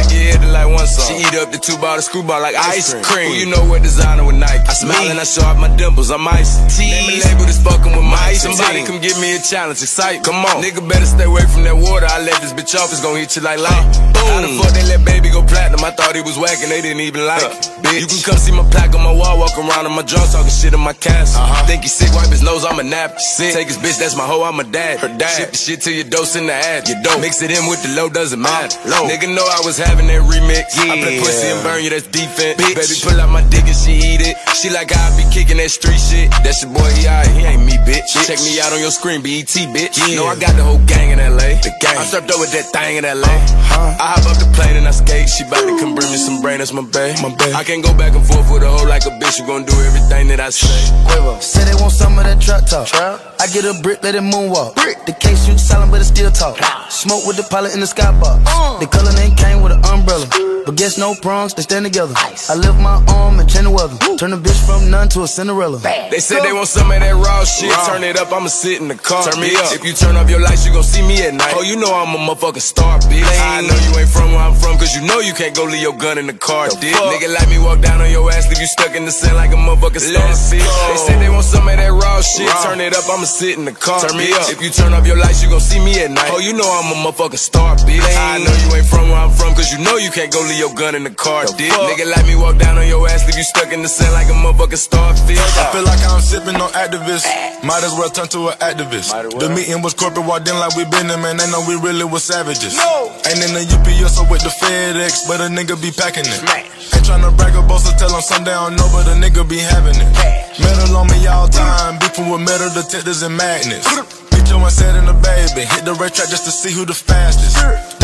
Speaker 1: To get hit to like one song. She eat up the two bottle screwball like ice cream. Who you know what designer with Nike? I smile and I show off my dimples, I'm icy. Name and label this fucking with my Somebody come give me a challenge, excite. Come on, nigga better stay away from that water. I let this bitch off, it's gon' hit you like light. How the fuck they let baby go platinum? I thought he was whacking, they didn't even like it. Bitch. You can come see my plaque on my wall, walk around in my drawers, talking shit in my castle. Uh-huh. Think he sick, wipe his nose, I'm a nap. Sick. Take his bitch, that's my hoe, I'm a dad. Her dad. Ship the shit to your dose in the ad. Your dope. Mix it in with the low, doesn't matter. Low. Nigga know I was having that remix. Yeah. I play pussy and burn you, that's defense. Bitch. Baby, pull out my dick and she eat it. She like I be kicking that street shit. That's your boy, he out, he ain't me, bitch. bitch. Check me out on your screen, BET, bitch. Yeah. Know I got the whole gang in LA. The gang. I'm strapped up with that thing in LA. Uh-huh. I hop up the plane and I skate. She bout to come bring me some brain, that's my bae. My bae. I can't go back and forth with a hoe like a bitch. You gon' do everything that I say.
Speaker 11: Quavo. Say they want some of that trap talk. Trap? I get a brick, let it moonwalk. Brick. The case you silent, but it still talk. Smoke with the pilot in the skybox. Uh. The color name came with an umbrella. But guess no prongs, they stand together. Ice. I lift my arm and change the weather. Turn a bitch from none to a Cinderella.
Speaker 1: Bad. They said they want some of that raw shit. Raw. Turn it up, I'ma sit in the car. Turn me up. If you turn off your lights, you gon' see me at night. Oh, you know I'm a motherfucking star, bitch. I know you ain't from where I'm from, cause you know you can't go leave your gun in the car, the Nigga like me walk down on your ass, leave you stuck in the sand like a motherfucking star, bitch. They said they want some of that raw shit. Raw. Turn it up, I'ma sit in the car. Turn me up. If you turn off your lights, you gon' see me at night. Oh, you know I'm a motherfucking star, bitch. I know you ain't from where I'm from, cause you know you can't go leave your gun in the car car, dick. Nigga let me walk down on your ass, leave you stuck in the sand like a motherfucking starfish.
Speaker 8: I feel like I'm sipping on activists. Might as well turn to an activist. Well. The meeting was corporate, walked in like we been there, man. They know we really was savages. No. Ain't in the UPS or with the FedEx, but a nigga be packing it. Smash. Ain't tryna brag or boast or tell them someday I don't know, but a nigga be having it. Metal on me all time, beefing with metal detectors and magnets. Beat your one set in the baby, hit the red track just to see who the fastest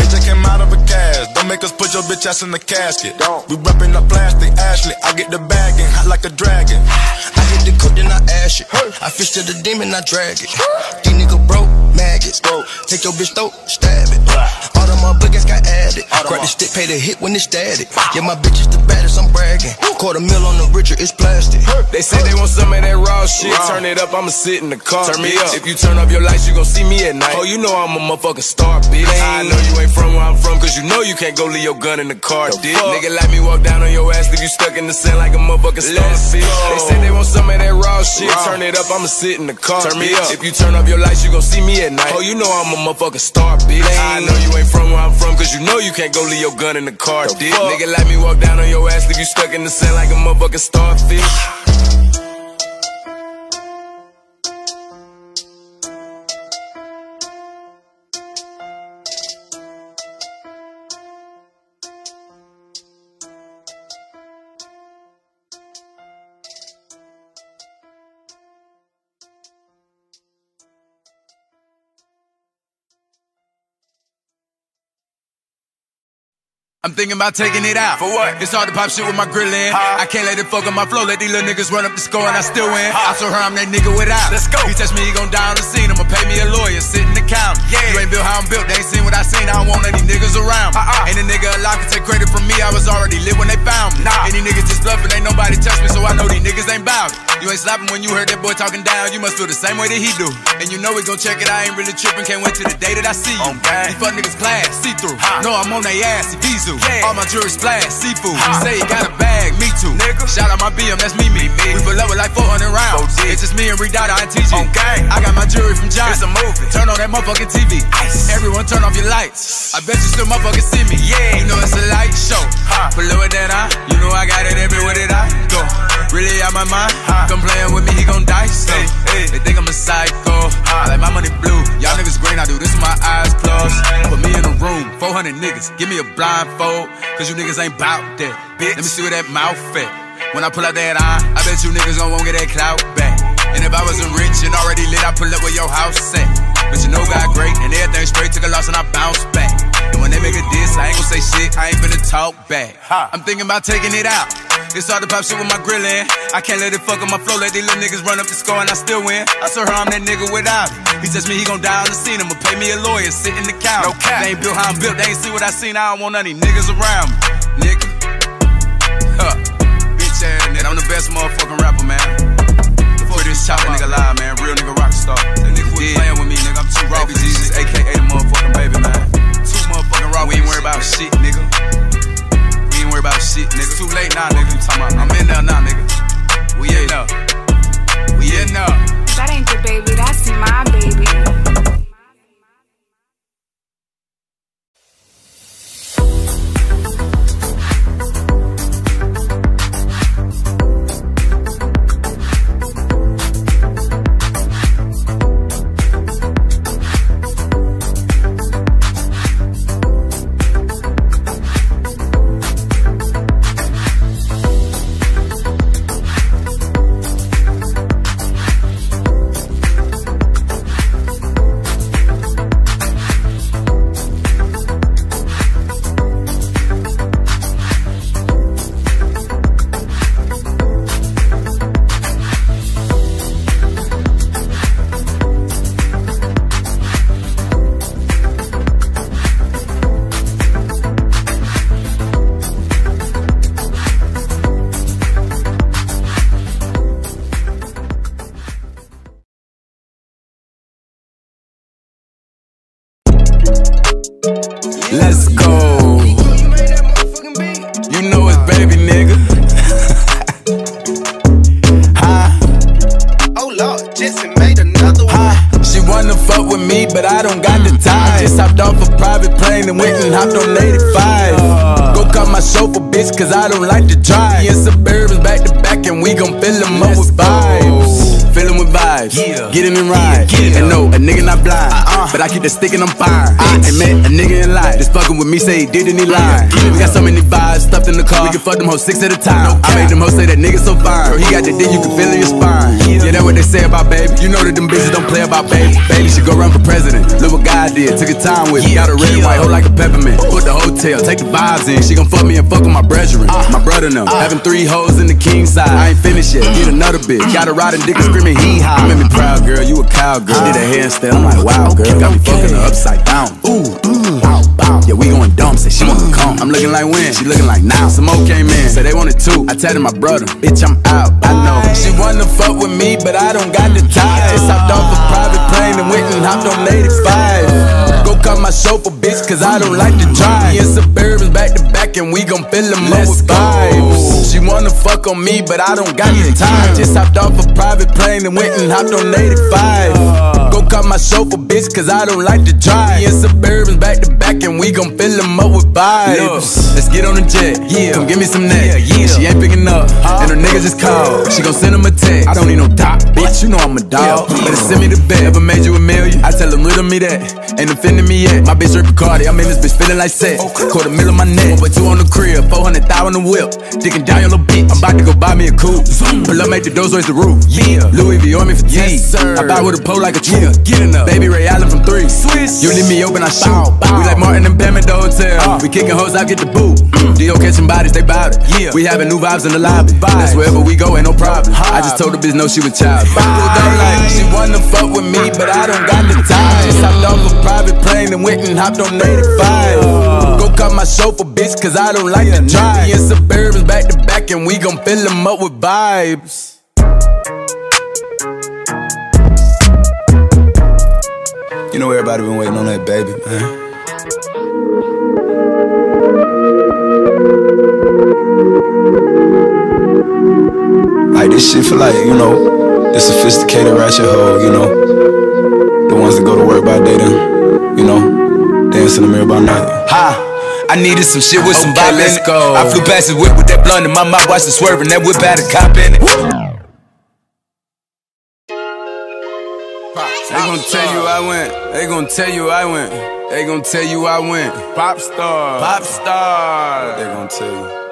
Speaker 8: just came out of a cast. Don't make us put your bitch ass in the casket. Don't. We reppin' the plastic, Ashley. I get the bagging, hot like a dragon. I get the cook, then I ash it. I fish to the demon, I drag it. These niggas broke, maggots. Take your bitch throat, stab it. All them motherfuckers got added. Crack the stick, pay the hit when it's static. Yeah, my bitch is the baddest, I'm bragging. Quarter mil on the Richard, it's plastic.
Speaker 1: They say they want some of that raw shit. Turn it up, I'ma sit in the car. Turn me up. If you turn off your lights, you gon' see me at night. Oh, you know I'm a motherfucking star, bitch. I know you ain't from where I'm from, cause you know you can't go leave your gun in the car, the dick. Nigga like me walk down on your ass, leave you stuck in the sand like a motherfucking starfish. They say they want some of that raw shit. Turn it up, I'ma sit in the car. Turn me up. If you turn off your lights, you gon' see me at night. Oh, you know I'm a motherfucking star, bitch. I know you ain't from where I'm from, cause you know you can't go leave your gun in the car, the dick. Fuck? Nigga let me walk down on your ass, leave you stuck in the sand like a motherfucking starfish. I'm thinking about taking it out. For what? It's hard to pop shit with my grill in. Huh? I can't let it fuck up my flow. Let these little niggas run up the score and I still win. Huh? I told her I'm that nigga without. Let's go. He touch me, he gon' die on the scene. I'ma pay me a lawyer, sit in the county. Yeah. You ain't built how I'm built. They ain't seen what I seen. I don't want any niggas around me. Uh-uh. Ain't a nigga alive can take credit from me. I was already lit when they found me. Nah. Any niggas just bluffing. Ain't nobody touch me, so I know these niggas ain't bout it. You ain't slapping when you heard that boy talking down. You must feel the same way that he do. And you know we gon' check it. I ain't really tripping. Can't wait till the day that I see you. Okay. These fuck niggas class, see through. Huh. No, I'm on they ass, Ibizu. All my jewelry splash, seafood. Say he got a bag, me too. Nigga. Shout out my BM, that's me, me. me. We pull up with like 400 rounds. It's just me and Redada and TG. Gang. I got my jewelry from John. It's a movie. Turn on that motherfucking TV. Ice. Everyone turn off your lights. I bet you still motherfucking see me. Yeah. You know it's a light show. Huh. Up with that eye. You know I got it everywhere that I go. Really out my mind. Huh. Come playing with me, he gon' die slow. Hey, hey. They think I'm a psycho. Huh. I like my money blue. Y'all niggas green, I do this with my eyes closed. Put me in a room, 400 niggas. Give me a blindfold. Cause you niggas ain't bout that. Bitch. Let me see where that mouth at. When I pull out that eye, I bet you niggas gon' won't get that clout back. And if I wasn't rich and already lit, I pull up where your house at. But you know God great, and everything straight took a loss and I bounce back. And when they make a diss, I ain't gon' say shit, I ain't finna talk back. I'm thinking about taking it out. It's hard to pop shit with my grill in. I can't let it fuck up my flow, let these little niggas run up the score and I still win. I saw her, I'm that nigga without it. He touch me, he gon' die on the scene. I'ma pay me a lawyer, sit in the couch. No cap. They ain't built how I'm built, they ain't see what I seen. I don't want none of these niggas around me nigga. Huh. Bitch ass nigga. I'm the best motherfucking rapper, man. Before this chopper nigga live, man. Real nigga rock star. That nigga quit playing with me, nigga. I'm too raw for Jesus, aka the baby. Too motherfucking raw. We ain't worried about shit, nigga. We ain't worried about shit, nigga. Too late now, nigga. I'm talking about. I'm in there now, nigga. We in there. We in there.
Speaker 3: That ain't your baby. That's my baby.
Speaker 1: Hopped on 85. Go cut my chauffeur, bitch, cause I don't like I keep the stick and I'm fire. I met a nigga in life. Just fucking with me, say he did and he lied. We got so many vibes stuffed in the car. We can fuck them hoes six at a time. I made them hoes say that nigga so fine. Bro, he got the dick, you can feel in your spine. Yeah, that's what they say about baby. You know that them bitches don't play about baby. Baby should go run for president. Look what God did, took a time with me. Got a red and white hoe like a peppermint. Put the hotel, take the vibes in. She gon' fuck me and fuck with my brethren. Uh, my brother them. Uh. Having three hoes in the king side. I ain't finished yet. Get another bitch. Got a riding dick and screaming hee haw. You made me proud, girl. You a cowgirl. Uh. Did a handstand. I'm like, wow, girl. Got me fucking her upside down. Ooh, ooh, bow, bow. Yeah, we going dumb. Say she wanna mm. come. I'm looking like when? She looking like now. Some came in. Say they wanted two. I tapped my brother. Bitch, I'm out. I know. She wanna fuck with me, but I don't got the time. Just hopped off a private plane and went and hopped on 85. Go cut my chauffeur, bitch, cause I don't like to drive. Me and Suburbans back to back, and we gon' fill them up with vibes. She wanna fuck on me, but I don't got the time. Just hopped off a private plane and went and hopped on 85. Go cut my chauffeur, bitch, cause I don't like to drive. Me and Suburbans back to back, and we gon' fill them up with vibes. Let's get on the jet, yeah. Come give me some neck. Yeah, She ain't picking up, and her nigga just called. She gon' send him a text. I don't need no top, bitch. You know I'm a dog. Better send me the bet. Ever made you a million? I tell them riddle me that. Ain't offending me yet. My bitch Rick Cardi. I'm in this bitch feeling like sex. Quarter mil on my neck. One two on the crib. 400 thou on the whip. Digging down your little bitch. I'm about to go buy me a coupe. Pull up, make the doors raise the roof. Yeah. Louis V on me for T. I buy with a pole like a tree. Get enough. Baby Ray Allen from three. Swiss. You leave me open, I shoot. We like Martin and Pam at the hotel. We kicking hoes out, get the boot. Mm. Dio catching bodies, they bout it. Yeah. We having new vibes in the lobby. That's wherever we go, ain't no problem. I just told the bitch no, she was child. Like, she wanna fuck with me, but I don't got the time. Just hopped off a private plane and went and hopped on 85. Go cut my chauffeur, bitch, cause I don't like to drive. Me and Suburbans back to back, and we gon' fill them up with vibes.
Speaker 2: You know everybody been waiting on that baby, man. Like this shit for like, you know, the sophisticated ratchet hoe, you know. The ones that go to work by day then, you know, dance in the mirror by night.
Speaker 1: Ha! I needed some shit with some okay, bop let's go. I flew past the whip with that blunt in my mouth, watched it swerving. That whip had a cop in it. Pops, they gon' tell you I went. They gon' tell you I went. They gon' tell you I went. Pop star. Pop star.
Speaker 2: They gon' tell you.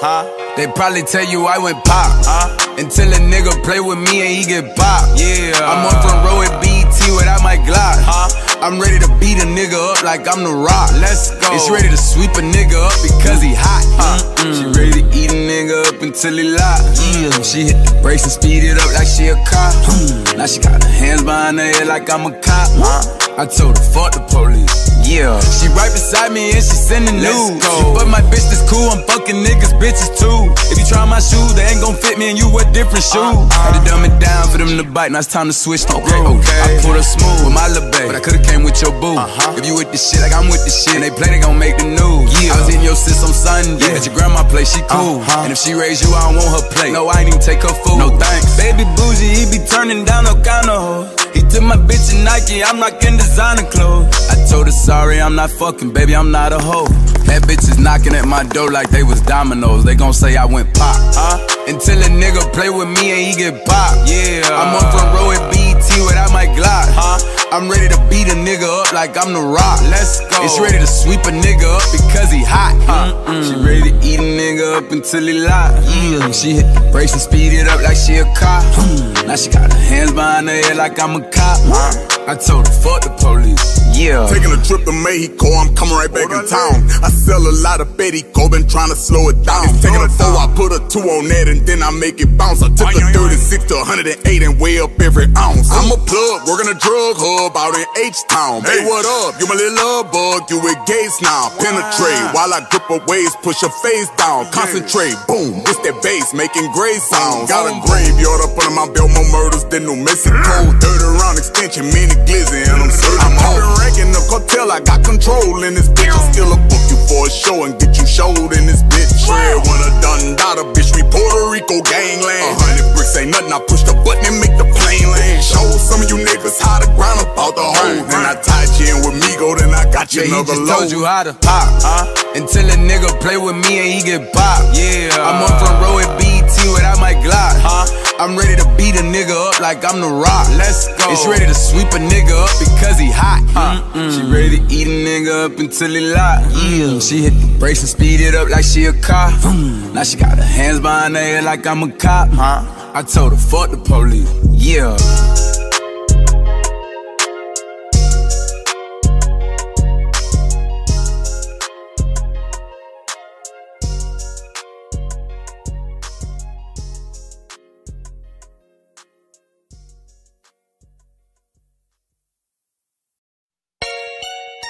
Speaker 1: Huh? They probably tell you I went pop. Huh? Until a nigga play with me and he get popped. Yeah. I'm on front row and beat without my Glock. Huh? I'm ready to beat a nigga up like I'm the rock. Let's go. It's ready to sweep a nigga up because he hot. Huh? Mm. She ready to eat a nigga up until he lock. Yeah. Mm, she hit the brakes and speed it up like she a cop. Hmm. Now she got her hands behind her head like I'm a cop. Huh? I told her fuck the police. Yeah. She right beside me and she sending news. She fuck my bitch that's cool. I'm fucking niggas bitches too. If you try my shoes, they ain't gon' fit me and you wear different uh-uh. shoes. Had to dumb it down for them to bite. Now it's time to switch the okay, okay. I pulled up smooth with my babe, but I could've came with your boo. Uh-huh. If you with the shit like I'm with the shit, and they play, they gon' make the news. I was in your sis on Sunday at your grandma place. She cool, uh-huh. and if she raise you, I don't want her plate. No, I ain't even take her food. No thanks. Baby bougie, he be turning down no kind of hoe. He took my bitch in Nike, I'm rockin' designer clothes. I told her sorry, I'm not fucking, baby, I'm not a hoe. That bitch is knocking at my door like they was dominoes. They gon' say I went pop, huh? Until a nigga play with me and he get popped. Yeah. I'm on front row at BET without my Glock, huh? I'm ready to beat a nigga up like I'm the rock. Let's go. It's ready to sweep a nigga up because he hot. Huh? She ready to eat a nigga up until he lock. Yeah. Mm, she hit the brakes and speed it up like she a cop. Mm. Now she got her hands behind her head like I'm a cop. I told her fuck the police. Yeah.
Speaker 12: Taking a trip to Mexico, I'm coming right back in town. I sell a lot of Betty Go, been trying to slow it down. It's taking a four, I put a two on that and then I make it bounce. I took a 36 to 108 and weigh up every ounce. I'm a plug, working a drug hub out in H-Town. Hey, what up? You my little love bug, you with Gates now. Penetrate while I grip her waist, push her face down. Concentrate, boom, it's that bass making gray sounds. Got a graveyard up under my belt, more murders than New Mexico. 30 round extension, the glizzy and I'm certain I'm home. been racking cartel, I got control in this bitch. I still a book you for a show and get you showed in this bitch. Red when a done got a bitch, we Puerto Rico gangland. Uh-huh. A hundred bricks ain't nothing, I push the button and make the plane land. Show some of you niggas how to grind up out the hole. Then I tied you in with Migo, then I got you
Speaker 1: yeah,
Speaker 12: another load.
Speaker 1: told you how to pop, huh? Until a nigga play with me and he get popped. Yeah, I'm on front row and be See what I might Glock. Huh? I'm ready to beat a nigga up like I'm the rock. Let's go. It's she ready to sweep a nigga up because he hot. Huh? Mm -mm. She ready to eat a nigga up until he lock. Yeah. She hit the brakes and speed it up like she a car. Mm. Now she got her hands behind her head like I'm a cop. Huh? I told her fuck the police. Yeah.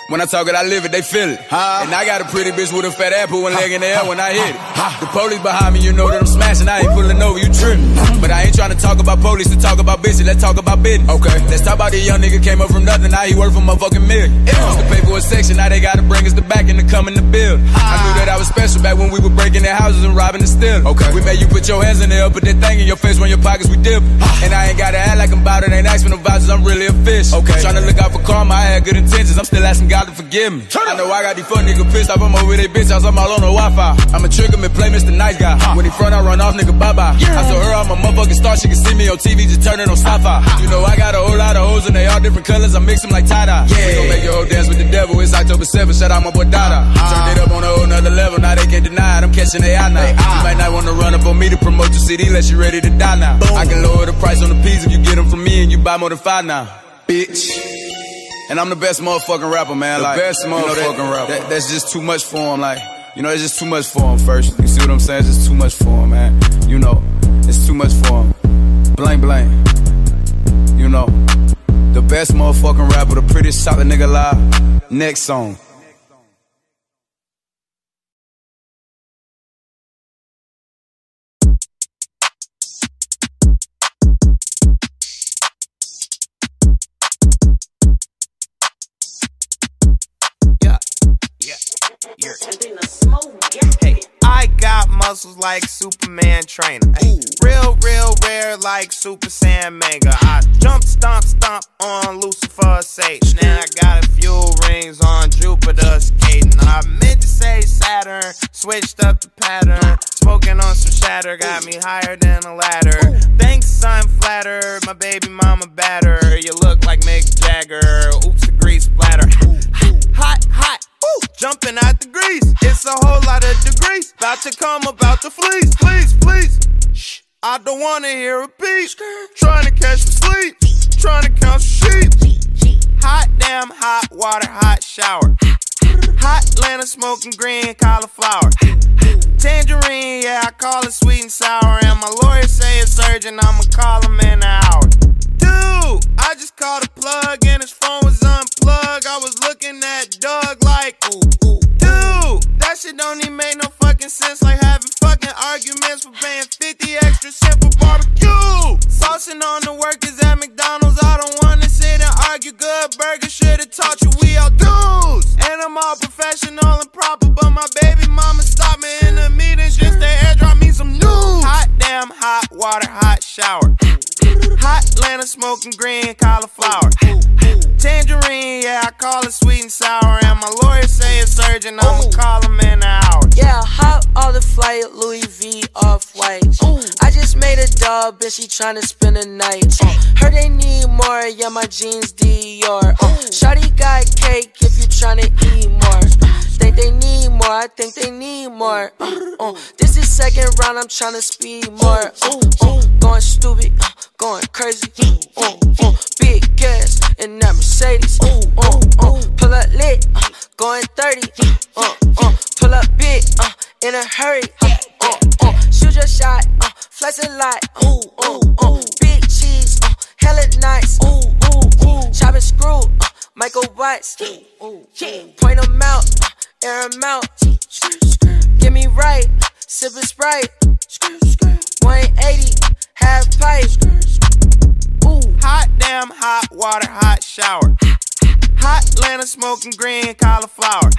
Speaker 1: When I talk it, I live it, they feel it. And I got a pretty bitch with a fat apple, one leg in the air when I hit it. The police behind me, you know that I'm smashing, I ain't pulling over, you tripping. But I ain't trying to talk about police to talk about bitches, let's talk about business. Okay. Let's talk about the young nigga came up from nothing, now he worth a motherfucking million. Used to pay for a section, now they gotta bring us the back and to come in the build. I knew that I was special back when we were breaking their houses and robbing and stealing. Okay. We made you put your hands in the air, put that thing in your face when your pockets we dip. And I ain't gotta act like I'm about it, ain't asking no vouchers, I'm really a fish. Okay. Trying to look out for karma, I had good intentions, I'm still asking God to forgive me. I know I got these fuck niggas pissed off, I'm over their bitch house, I'm all on the Wi-Fi. I'm a trigger man, play Mr. Nice Guy. When he front, I run off, nigga, bye-bye. Yeah. I told her I'm a motherfucking star, she can see me on TV, just turning on sci-fi. You know I got a whole lot of hoes and they all different colors, I mix them like tie-dye. Yeah. We gon' make your whole dance with the devil, it's October 7th, shout out my boy Dada. Turned it up on a whole nother level, now they can't deny it, I'm catching they eye now. You might not wanna run up on me to promote your CD unless you ready to die now. I can lower the price on the peas if you get them from me and you buy more than five now. Bitch. And I'm the best motherfucking rapper, man.
Speaker 6: The
Speaker 1: like,
Speaker 6: best
Speaker 1: you know, that-
Speaker 6: motherfucking rapper.
Speaker 1: that- that's just too much for him. Like, you know, it's just too much for him. First, you see what I'm saying? It's just too much for him, man. You know, it's too much for him. Blank, blank. You know, the best motherfucking rapper, the prettiest solid nigga alive. Next song.
Speaker 13: Hey, I got muscles like Superman trainer. Hey, real, real rare like Super Saiyan manga. I jump, stomp, stomp on Lucifer Satan. And I got a few rings on Jupiter skating. I meant to say Saturn, switched up the pattern. Smoking on some shatter, got me higher than a ladder. Thanks, I'm flattered. My baby mama batter. You look like Mick Jagger. Oops, the grease splatter. Jumping out the grease. It's a whole lot of degrees. About to come, about to fleece. Please, please. Shh. I don't wanna hear a beat. Trying to catch some sleep. Trying to count some sheep. Hot damn, hot water, hot shower. Hot Atlanta smoking green cauliflower. Tangerine, yeah, I call it sweet and sour. And my lawyer say it's urgent, I'ma call him in an hour. I just called a plug and his phone was unplugged. I was looking at Doug like, ooh, ooh. Dude, that shit don't even make no fucking sense. Like having fucking arguments for paying 50 extra cent for barbecue. Saucing on the workers at McDonald's. I don't wanna sit and argue. Good burger should've taught you we all dudes. And I'm all professional and proper, but my baby mama stopped me in the meetings just to airdrop me some news. Hot damn, hot water, hot shower. Smoking green cauliflower. Tangerine, yeah, I call it sweet and sour. And my lawyer say it's urgent, I'ma call him in an hour.
Speaker 14: Yeah, hot all the flight, Louis V off white. I just made a dub, and she tryna spend the night. Uh, heard they need more, yeah, my jeans Dior. Uh, Shawty got cake if you tryna eat more. Think they need more, I think they need more. Uh, uh, this is second round, I'm tryna speed more. Uh, uh, going stupid, uh, going crazy. Uh, uh, big gas in that Mercedes. Uh, uh, uh, pull up lit, uh, going 30. Uh, uh, pull up big, uh, in a hurry. Uh, uh, uh, shoot your shot, uh, flex a lot. Uh, uh, uh, big cheese, uh, hella nice. Ooh, ooh, ooh. Chop screw, uh, Michael Watts. Point them out, uh, air them out. Get me right, sip a Sprite. 180, half pipe.
Speaker 13: Ooh, Hot damn, hot water, hot shower. Hot Atlanta smoking green cauliflower.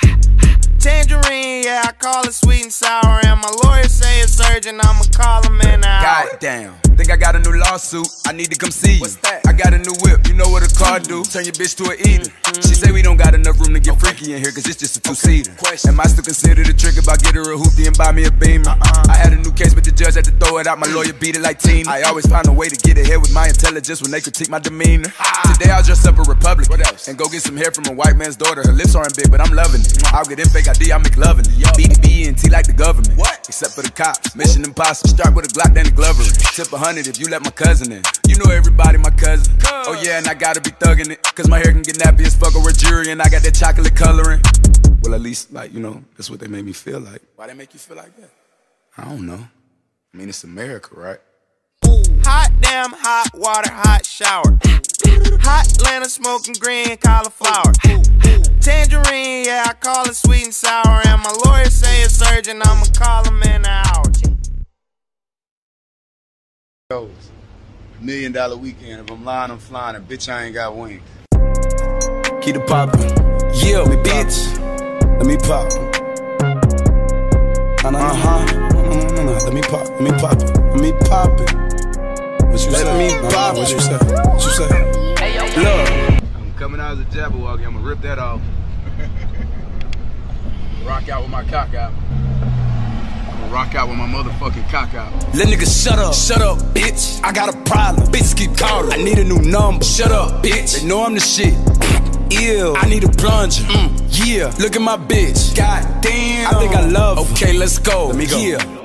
Speaker 13: Tangerine, yeah, I call it sweet and sour. And my lawyer say it's urgent, I'ma call him in an hour.
Speaker 1: Goddamn. Think I got a new lawsuit. I need to come see you. What's that? I got a new whip. You know what a car do? Turn your bitch to an eater. Mm-hmm. She say we don't got enough room to get freaky in here, cause it's just a two seater. Am I still considered a trick if I get her a hoopty and buy me a beamer? Uh-uh. I had a new case, but the judge had to throw it out. My lawyer beat it like Tina. I always find a way to get ahead with my intelligence when they critique my demeanor. Today I'll dress up a Republican. What else? And go get some hair from a white man's daughter. Her lips aren't big, but I'm loving it. I'll get in fake ID, I make loving it. BDB and T like the government. What? Except for the cops. Mission impossible. Start with a Glock, then a Glover. Tip a hundred if you let my cousin in. You know everybody, my cousin. Oh yeah, and I gotta be thugging it. Cause my hair can get nappy as fuck or a jury, and I got that chocolate coloring. Well, at least, like, you know, that's what they made me feel like. Why they make you feel like that? I don't know. I mean, it's America, right?
Speaker 13: Hot damn, hot water, hot shower. Hot Atlanta smoking green cauliflower. Tangerine, yeah, I call it sweet and sour. And my lawyer say it's urgent, I'ma call him in an hour.
Speaker 2: Goes. Million dollar weekend. If I'm lying, I'm flying. And bitch, I ain't got wings. Keep it poppin'. Yeah, me bitch. Let me pop. Uh huh. Let me pop. Let me pop it. Let me pop it. What you
Speaker 1: Let
Speaker 2: say?
Speaker 1: me
Speaker 2: Nah,
Speaker 1: pop
Speaker 2: What you say? What you say?
Speaker 1: Hey, yo, Look. I'm coming out as a Jabberwocky. I'm gonna rip that off. rock out with my cock out. I'm gonna rock out with my motherfucking cock out.
Speaker 10: Let niggas shut up, shut up, bitch. I got a problem, bitches keep calling. I need a new number, shut up, bitch. They know I'm the shit. Ew, I need a plunger. Mm, yeah, look at my bitch. God damn, I think I love. her. Okay, let's go. Let me go. Yeah.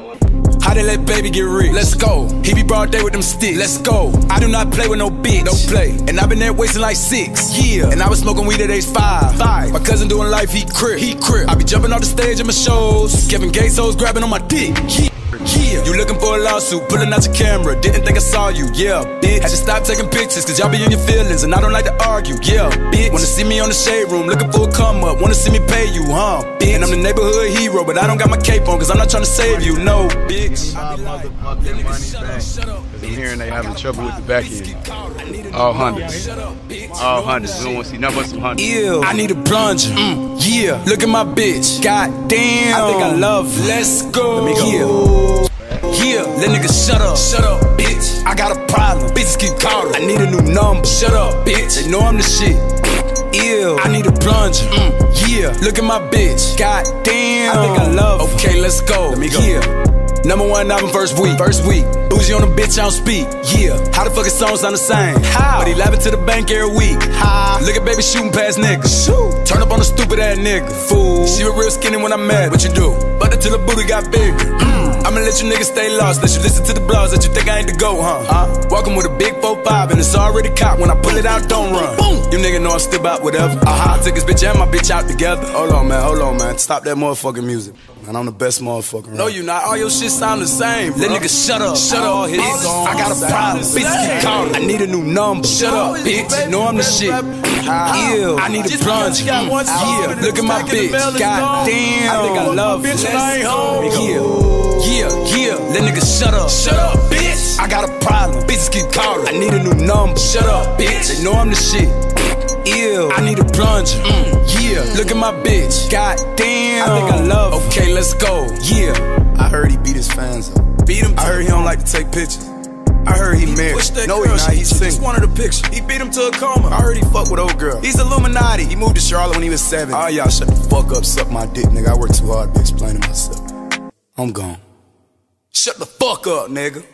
Speaker 10: How they let baby get rich? Let's go. He be broad day with them sticks. Let's go. I do not play with no bitch. Don't play. And I've been there wasting like six. Yeah. And I was smoking weed at age five. Five. My cousin doing life, he crip. He crip. I be jumping off the stage in my shows. Kevin Gates hoes grabbing on my dick. Yeah. Yeah. You looking for a lawsuit, pulling out your camera. Didn't think I saw you, yeah, bitch. Had to stop taking pictures, cause y'all be in your feelings, and I don't like to argue, yeah, bitch. Wanna see me on the shade room, looking for a come up. Wanna see me pay you, huh, bitch. And I'm the neighborhood hero, but I don't got my cape on, cause I'm not trying to save you, no, bitch.
Speaker 2: motherfucking money back. Cause I'm hearing they having trouble with the back end. All hundreds. All hundreds. We don't want to see nothing but some hundreds.
Speaker 10: Ew. I need a plunger. Mm, yeah. Look at my bitch. God damn. I think I love. her. Let's go. Let me go. Yeah. Yeah. Let niggas shut up. Shut up, bitch. I got a problem. Bitches keep calling. I need a new number. Shut up, bitch. They know I'm the shit. Ew. I need a plunger. Mm, yeah. Look at my bitch. God damn. I think I love. her. Okay, let's go. Let me go. Yeah. Number one album first week. First week. Bougie on the bitch, I don't speak. Yeah. How the fuck his songs sound the same? How? But he laughing to the bank every week. How? Look at baby shooting past niggas. Shoot. Turn up on the stupid ass nigga. Fool. She was real skinny when I met. What you do? But until the booty got bigger. Mm. I'ma let you niggas stay lost. Let you listen to the blogs that you think I ain't the go, huh? Huh? Walking with a big 4-5 and it's already caught. When I pull it out, don't run. Boom. You nigga know I'm still about whatever. Aha. Took his bitch and my bitch out together.
Speaker 2: Hold on, man. Hold on, man. Stop that motherfucking music. Man, I'm the best motherfucker. around.
Speaker 10: No, you not. All your shit sound the same. Let niggas shut up. Shut up. Bitch. I got a problem. Bitches keep calling. I need a new number. Shut up, bitch. Know I'm the shit. Ew. I need a plunger. Mm, Yeah. Look at my bitch. God damn. I think I love her.
Speaker 1: Bitch, and I ain't home.
Speaker 10: Yeah. Yeah, yeah. Let niggas shut up. Shut up, bitch. I got a problem. Bitches keep calling. I need a new number. Shut up, bitch. They know I'm the shit. Ew. I need a plunger. Mm, yeah. Look at my bitch. God damn. I think I love her. Okay, let's go. Yeah.
Speaker 2: I heard he beat his fans up.
Speaker 10: Beat him.
Speaker 2: I heard he don't like to take pictures. I heard he married. No,
Speaker 10: girl.
Speaker 2: he not.
Speaker 10: She-
Speaker 2: He's
Speaker 10: she just
Speaker 2: single.
Speaker 10: wanted a picture. He beat him to a coma.
Speaker 2: I heard he fuck with old girl.
Speaker 10: He's Illuminati.
Speaker 2: He moved to Charlotte when he was seven. All y'all shut the fuck up, suck my dick, nigga. I work too hard to be explaining myself. I'm gone.
Speaker 10: Shut the fuck up, nigga.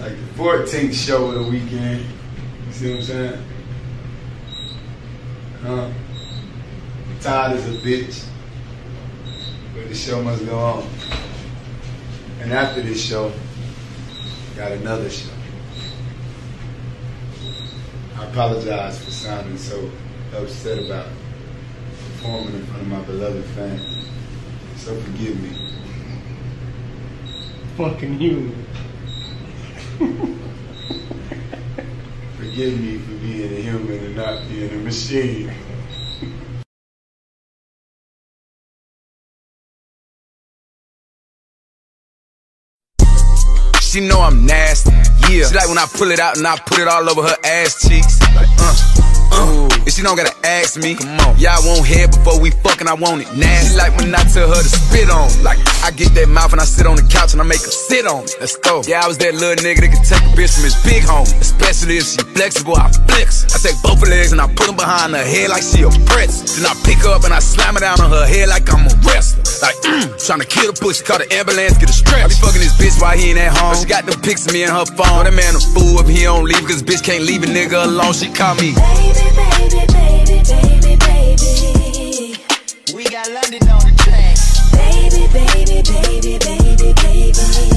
Speaker 2: Like the 14th show of the weekend. You see what I'm saying? Huh? Tired as a bitch. But the show must go on. And after this show, got another show. I apologize for sounding so upset about performing in front of my beloved fans. So forgive me.
Speaker 15: Fucking you.
Speaker 2: Forgive me for being a human and not being a machine.
Speaker 1: She know I'm nasty. Yeah. She like when I pull it out and I put it all over her ass cheeks. Like, uh. Uh, and she don't gotta ask me. Come on. Yeah, I want head before we fucking, I want it nasty. She like when I tell her to spit on. Like, I get that mouth and I sit on the couch and I make her sit on me. Let's go. Yeah, I was that little nigga that could take a bitch from his big home. Especially if she flexible, I flex. I take both her legs and I put them behind her head like she a pretzel. Then I pick her up and I slam her down on her head like I'm a wrestler. Like, mm, trying to kill the pussy, call the ambulance, get a stretch. I be fucking this bitch while he ain't at home. But she got them pics of me in her phone. That man a fool if he don't leave, cause bitch can't leave a nigga alone. She call me.
Speaker 15: Baby, baby, baby, baby, baby. We got London on the track. Baby, baby, baby, baby, baby.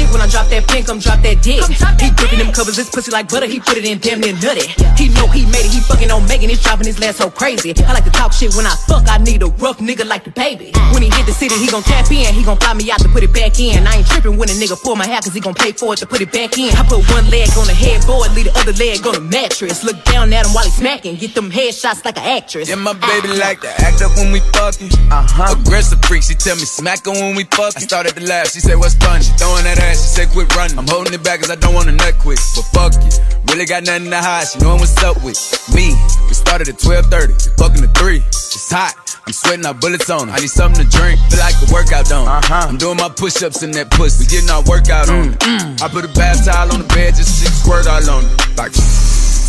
Speaker 16: Shit when I drop that pin, come drop that dick. He dipping them covers, this pussy like butter, he put it in damn near nutty. He know he made it, he fucking on Megan, he's driving his last so crazy. I like to talk shit when I fuck, I need a rough nigga like the baby. When he hit the city, he gon' tap in, he gon' fly me out to put it back in. I ain't tripping when a nigga pull my hair, cause he gon' pay for it to put it back in. I put one leg on the headboard, leave the other leg on the mattress. Look down at him while he smacking, get them headshots like an actress.
Speaker 1: Yeah, my baby like to act up when we fucking. Uh huh. Aggressive freak, she tell me smack her when we fucking. I started to laugh, she said, What's fun? She throwing that ass, she said, Quit running. I'm holding it back cause I don't wanna nut quick. But fuck it, really got nothing to hide. She knowin' what's up with me. We started at 12:30, fucking at 3. It's hot. I'm sweating out bullets on her. I need something to drink, feel like a workout on. Uh-huh. I'm doing my push-ups in that pussy, we getting our workout on. it. I put a bath towel on the bed just to squirt all on it. Like,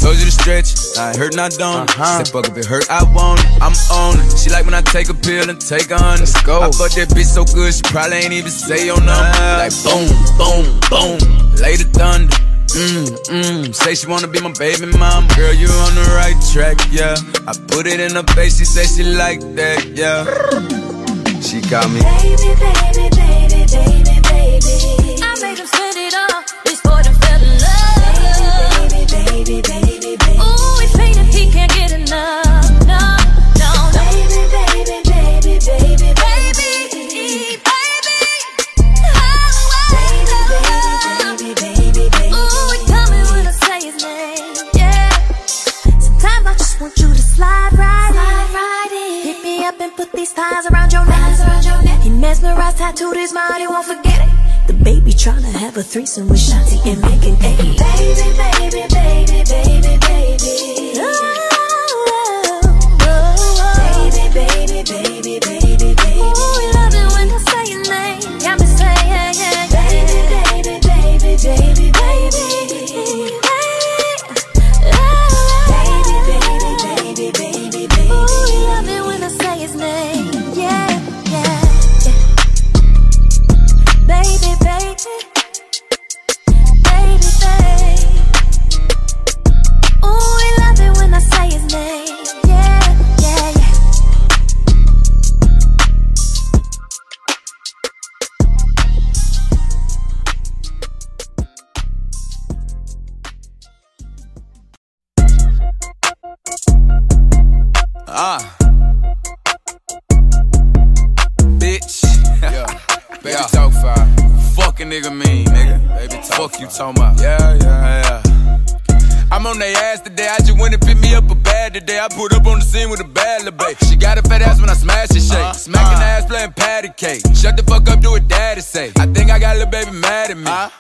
Speaker 1: told you to stretch, I hurt not don't. Uh-huh. Said fuck if it hurt, I want it. I'm on it. She like when I take a pill and take a hundred. Let's go. I fuck that bitch so good, she probably ain't even say your number. Like boom, boom, boom, lay the thunder. Mm, mm, say she wanna be my baby mom. Girl, you on the right track, yeah. I put it in her face, she say she like that, yeah. She got me.
Speaker 15: Baby, baby, baby, baby, baby. I made him mesmerized, tattooed his mind, he won't forget it. The baby tryna have a threesome with Shanti and Megan A. Baby, baby, baby, baby, baby.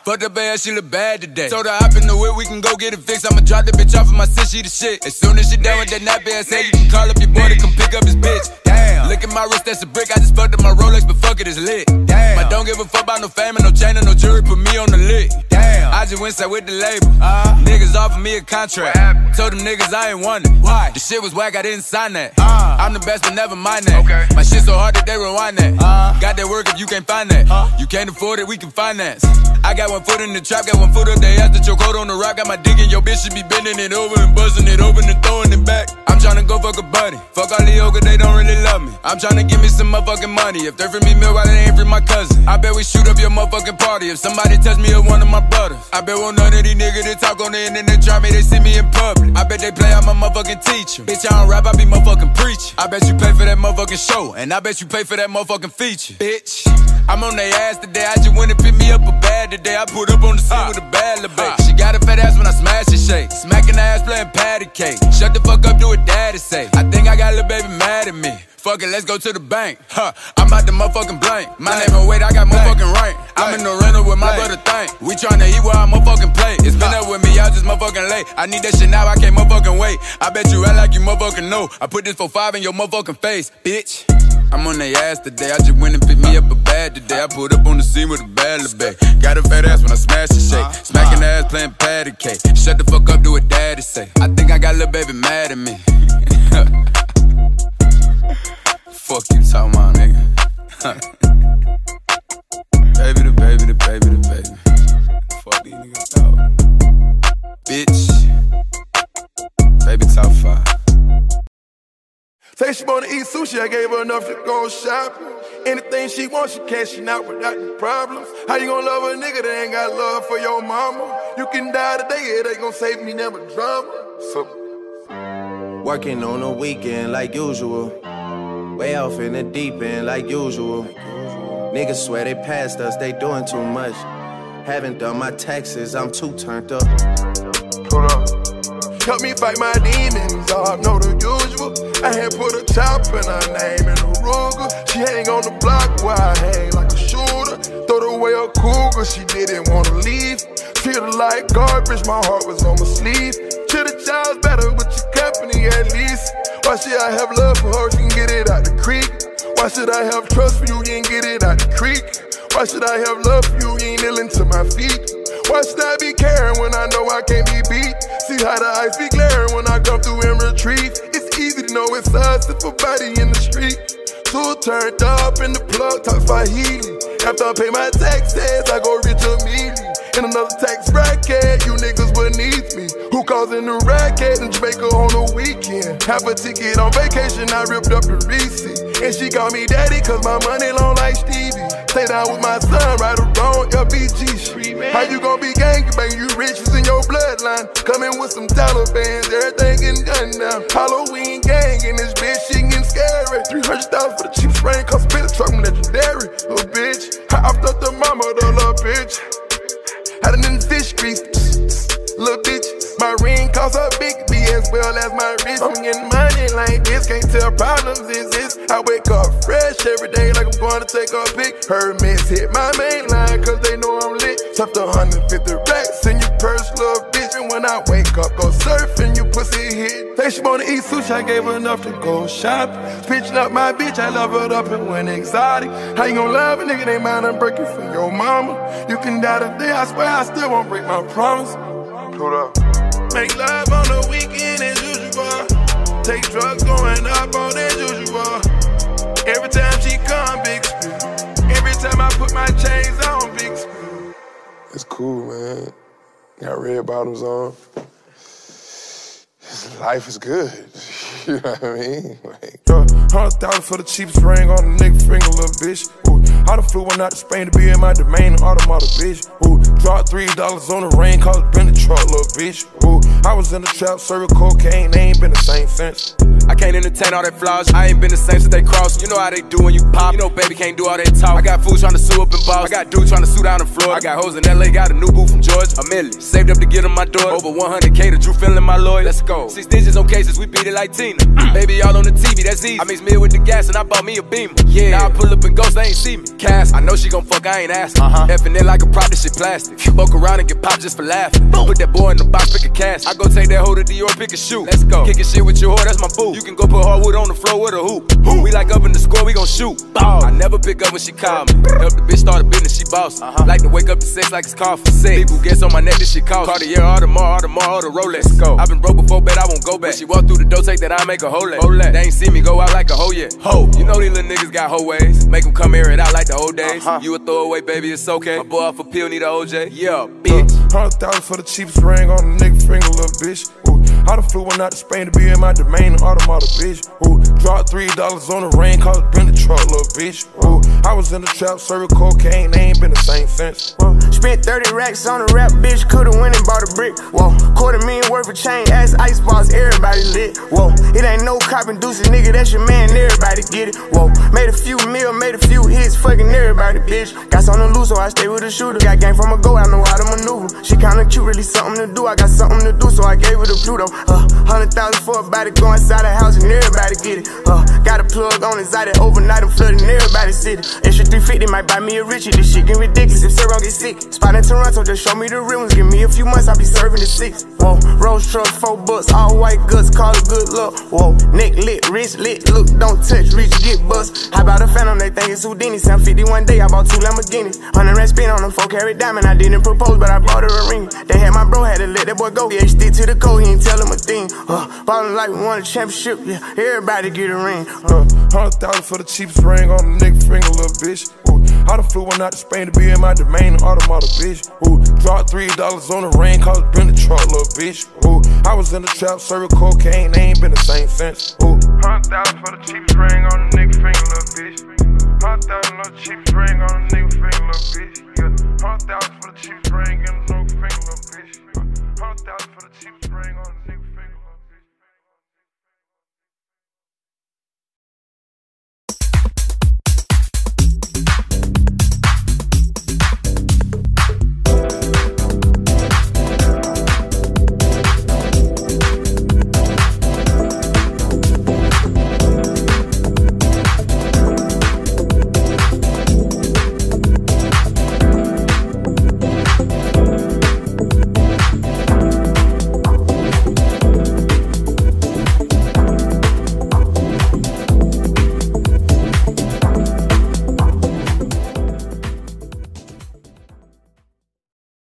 Speaker 1: Mad at me. Fucked up ass, she look bad today. Told her hop in the whip, we can go get it fixed. I'ma drop the bitch off of my sis, she the shit. As soon as she done with that nappy ass, say you can call up your boy to come pick up his bitch. Damn. Look at my wrist, that's a brick. I just fucked up my Rolex, but fuck it, it's lit. Damn. I don't give a fuck about no fame and no chain or no jewelry. Put me on the lit. Damn. I just went side with the label. Uh, niggas offered me a contract. Told them niggas I ain't want it. Why? The shit was whack, I didn't sign that. Uh, I'm the best, but never mind that. Okay. My shit so hard that they rewind that. Uh, got that work if you can't find that. Huh? You can't afford it, we can finance. I got one foot in the trap, got one foot up there. After your coat on the rock, got my dick in your bitch. Should be bending it over and buzzing it open and throwing it back. I'm tryna go fuck a buddy. Fuck all the yoga, they don't really love me. I'm tryna give me some motherfucking money. If they're for me, meal, why they ain't for my cousin? I bet we shoot up your motherfucking party. If somebody touch me or one of my brothers, I bet won't none of these niggas that talk on the internet try me, they see me in public. I bet they play out my motherfucking teacher. Bitch, I don't rap, I be motherfucking preaching. I bet you pay for that motherfucking show, and I bet you pay for that motherfucking feature. Bitch, I'm on their ass today. I just went and picked me up a bag today. I put up on the scene with a bad little baby. She got a fat ass when I smash and shake. Smacking ass playing patty cake. Shut the fuck up, do what daddy say. I think I got a little baby mad at me. Fuck it, let's go to the bank. Huh, I'm out the motherfucking blank. My name is Wade, I got motherfucking rank. I'm in the rental with my brother Thank. We tryna eat where I motherfucking play. It's been up with me, y'all just motherfucking late. I need that shit now, I can't motherfucking wait. I bet you act like you motherfucking know. I put this for five in your motherfucking face, bitch. I'm on their ass today. I just went and picked me up a bag today. I put up on the scene with a bad little bag. Got a fat ass when I smash and shake. Smacking ass playing patty cake. Shut the fuck up, do what daddy say. I think I got little baby mad at me. [laughs] fuck you talking about, nigga? [laughs] baby the baby the baby the baby. Fuck these niggas out. Bitch. Baby top five.
Speaker 8: Say she wanna eat sushi, I gave her enough to go shopping. Anything she wants, she cashing out without any problems. How you gonna love a nigga that ain't got love for your mama? You can die today, it ain't gonna save me never drama. So
Speaker 13: Working on a weekend like usual. Way off in the deep end like usual. Niggas swear they passed us, they doing too much. Haven't done my taxes, I'm too turned up.
Speaker 8: Hold up. Help me fight my demons, I know the usual. I had put a top in her name in a Ruger. She hang on the block where I hang like a shooter. Throw away a cougar, she didn't wanna leave. Her like garbage, my heart was on my sleeve. Treat the child better with your company at least. Why should I have love for her, she can get it out the creek? Why should I have trust for you, you ain't get it out the creek? Why should I have love for you, you ain't kneeling to my feet? Why should I be caring when I know I can't be beat? See how the ice be glaring when I come through and retreat. It's easy to know it's us if a body in the street. Two turned up in the plug, talk Swahili. After I pay my taxes, I go rich immediately. In another tax bracket, you niggas beneath me. Who causing the racket in Jamaica on the weekend? Have a ticket on vacation, I ripped up the receipt. And she call me daddy, cause my money long like Stevie. Stay down with my son, right or wrong, LBG street. How you gon' be gangbang? You rich, it's in your bloodline. Coming with some Taliban, everything getting done now. Halloween gang in this bitch, she getting scary. 300,000 for the cheap spray, cause a bit of truck, legendary. Little bitch, I upped up the mama, the little bitch. Had in the grease. Little bitch, my ring costs a big B as well as my wrist. I'm getting money like this, can't tell problems exist. I wake up fresh every day like I'm going to take a pic. Hermes hit my main line cause they know I'm lit. Stuffed 150 racks in your purse, little bitch. And when I wake up, go surfing, you pussy hit. Say she wanna eat sushi, I gave her enough to go shopping. Pitching up my bitch, I love her up and went exotic. How you gonna love a nigga, they mind I'm breaking for your mama? You can die today, I swear I still won't break my promise. Hold up. Make love on the weekend as usual. Take drugs going up on as usual. Every time she come, big screw. Every time I put my chains on, big screw.
Speaker 7: It's cool, man. Got red bottoms on. His life is good. [laughs] you know what I mean? Like,
Speaker 8: Hundred thousand for the cheapest ring on a nigga finger, little bitch. Ooh, I done flew one out to Spain to be in my domain, automata, bitch. Ooh, dropped three dollars on the rain, cause it been a truck, little bitch. Ooh, I was in the trap, serving cocaine, they ain't been the same since.
Speaker 1: I can't entertain all that flaws. I ain't been the same since they crossed. You know how they do when you pop. You know, baby can't do all that talk. I got fools trying to sue up in Boston. I got dudes trying to sue down in Florida. I got hoes in LA, got a new boo from Georgia. A million. Saved up to get on my door. Over 100K to Drew feeling my lawyer. Let's go. Six digits on cases, we beat it like Tina. baby, all on the TV, that's easy. I mix meal with the gas and I bought me a beamer. Yeah. Now I pull up and ghost, they ain't see me. Cass, I know she gon' fuck, I ain't asking. Uh-huh. Effing it like a prop, this shit plastic. Fuck around and get popped just for laughing. Put that boy in the box, pick a cash. I go take that hoe to Dior, pick a shoe. Let's go. Kickin' shit with your whore, that's my boo. You can go put hardwood on the floor with a hoop. We like up in the score, we gon' shoot. Ball. I never pick up when she call me. Help the bitch start a business, she boss. Uh-huh. Like to wake up to sex like it's coffee. Sick. People gets on my neck, this shit cost. Cartier, Audemars, Audemars, or the Rolex. Go. i been broke before, bet I won't go back. When she walk through the door, take that I make a hole. They ain't see me go out like a hoe yet. Ho. You know these little niggas got hoe ways. Make them come here and out like the old days. Uh-huh. You a throwaway, baby, it's okay. My boy off a pill, need a OJ. Yeah, bitch.
Speaker 8: Hundred thousand for the cheapest ring on a nigga finger, little bitch. Ooh, I done flew one out to Spain to be in my domain, and automata, bitch. Ooh, dropped three dollars on the rain, cause it been the truck, little bitch. Ooh, I was in the trap, serving cocaine, they ain't been the same since.
Speaker 13: Whoa, spent 30 racks on a rap, bitch, could've went and bought a brick. Whoa, quarter million worth of chain, ass ice balls, everybody lit. Whoa, it ain't no cop inducing, nigga, that's your man, everybody get it. Whoa, made a few mil, made a few hits, fucking everybody, bitch. Got something to lose, so I stay with a shooter. Got game from a go, I know how to maneuver. She kinda cute, really something to do. I got something to do, so I gave her the Pluto. Uh, hundred thousand for a body, go inside the house and everybody get it. Uh, got a plug on inside it overnight, I'm flooding everybody's city. Extra 350 might buy me a Richie. This shit get ridiculous if Sarah get sick. Spot in Toronto, just show me the real ones. Give me a few months, I'll be serving the six. Whoa, Rose truck, four bucks, all white guts, call it good luck. Whoa, neck lit, wrist lit, look, don't touch, reach, get bust. How about a phantom? They think it's Houdini. Sound 51 day, I bought two Lamborghinis. 100 rand spin on them, four carat diamond. I didn't propose, but I bought her a ring. They had my bro, had to let that boy go. Yeah, stick to the code, he ain't tell him a thing. Uh, ballin' like we won a championship, yeah, everybody get a ring. Uh,
Speaker 8: Hundred thousand for the cheapest ring on the nigga finger, little bitch. Ooh, I done flew one out to Spain to be in my domain, automata, bitch. Ooh, dropped three dollars on the rain, cause been the truck, little bitch. Ooh, I was in the trap, serving cocaine, they ain't been the same bench. Ooh. Hundred thousand for the cheapest ring on the nigga finger, little bitch. Hundred thousand for the cheapest ring on the nigga finger, little bitch. Yeah. Hundred thousand for the cheapest ring on the nigga finger, little bitch. Hundred thousand for the cheapest ring.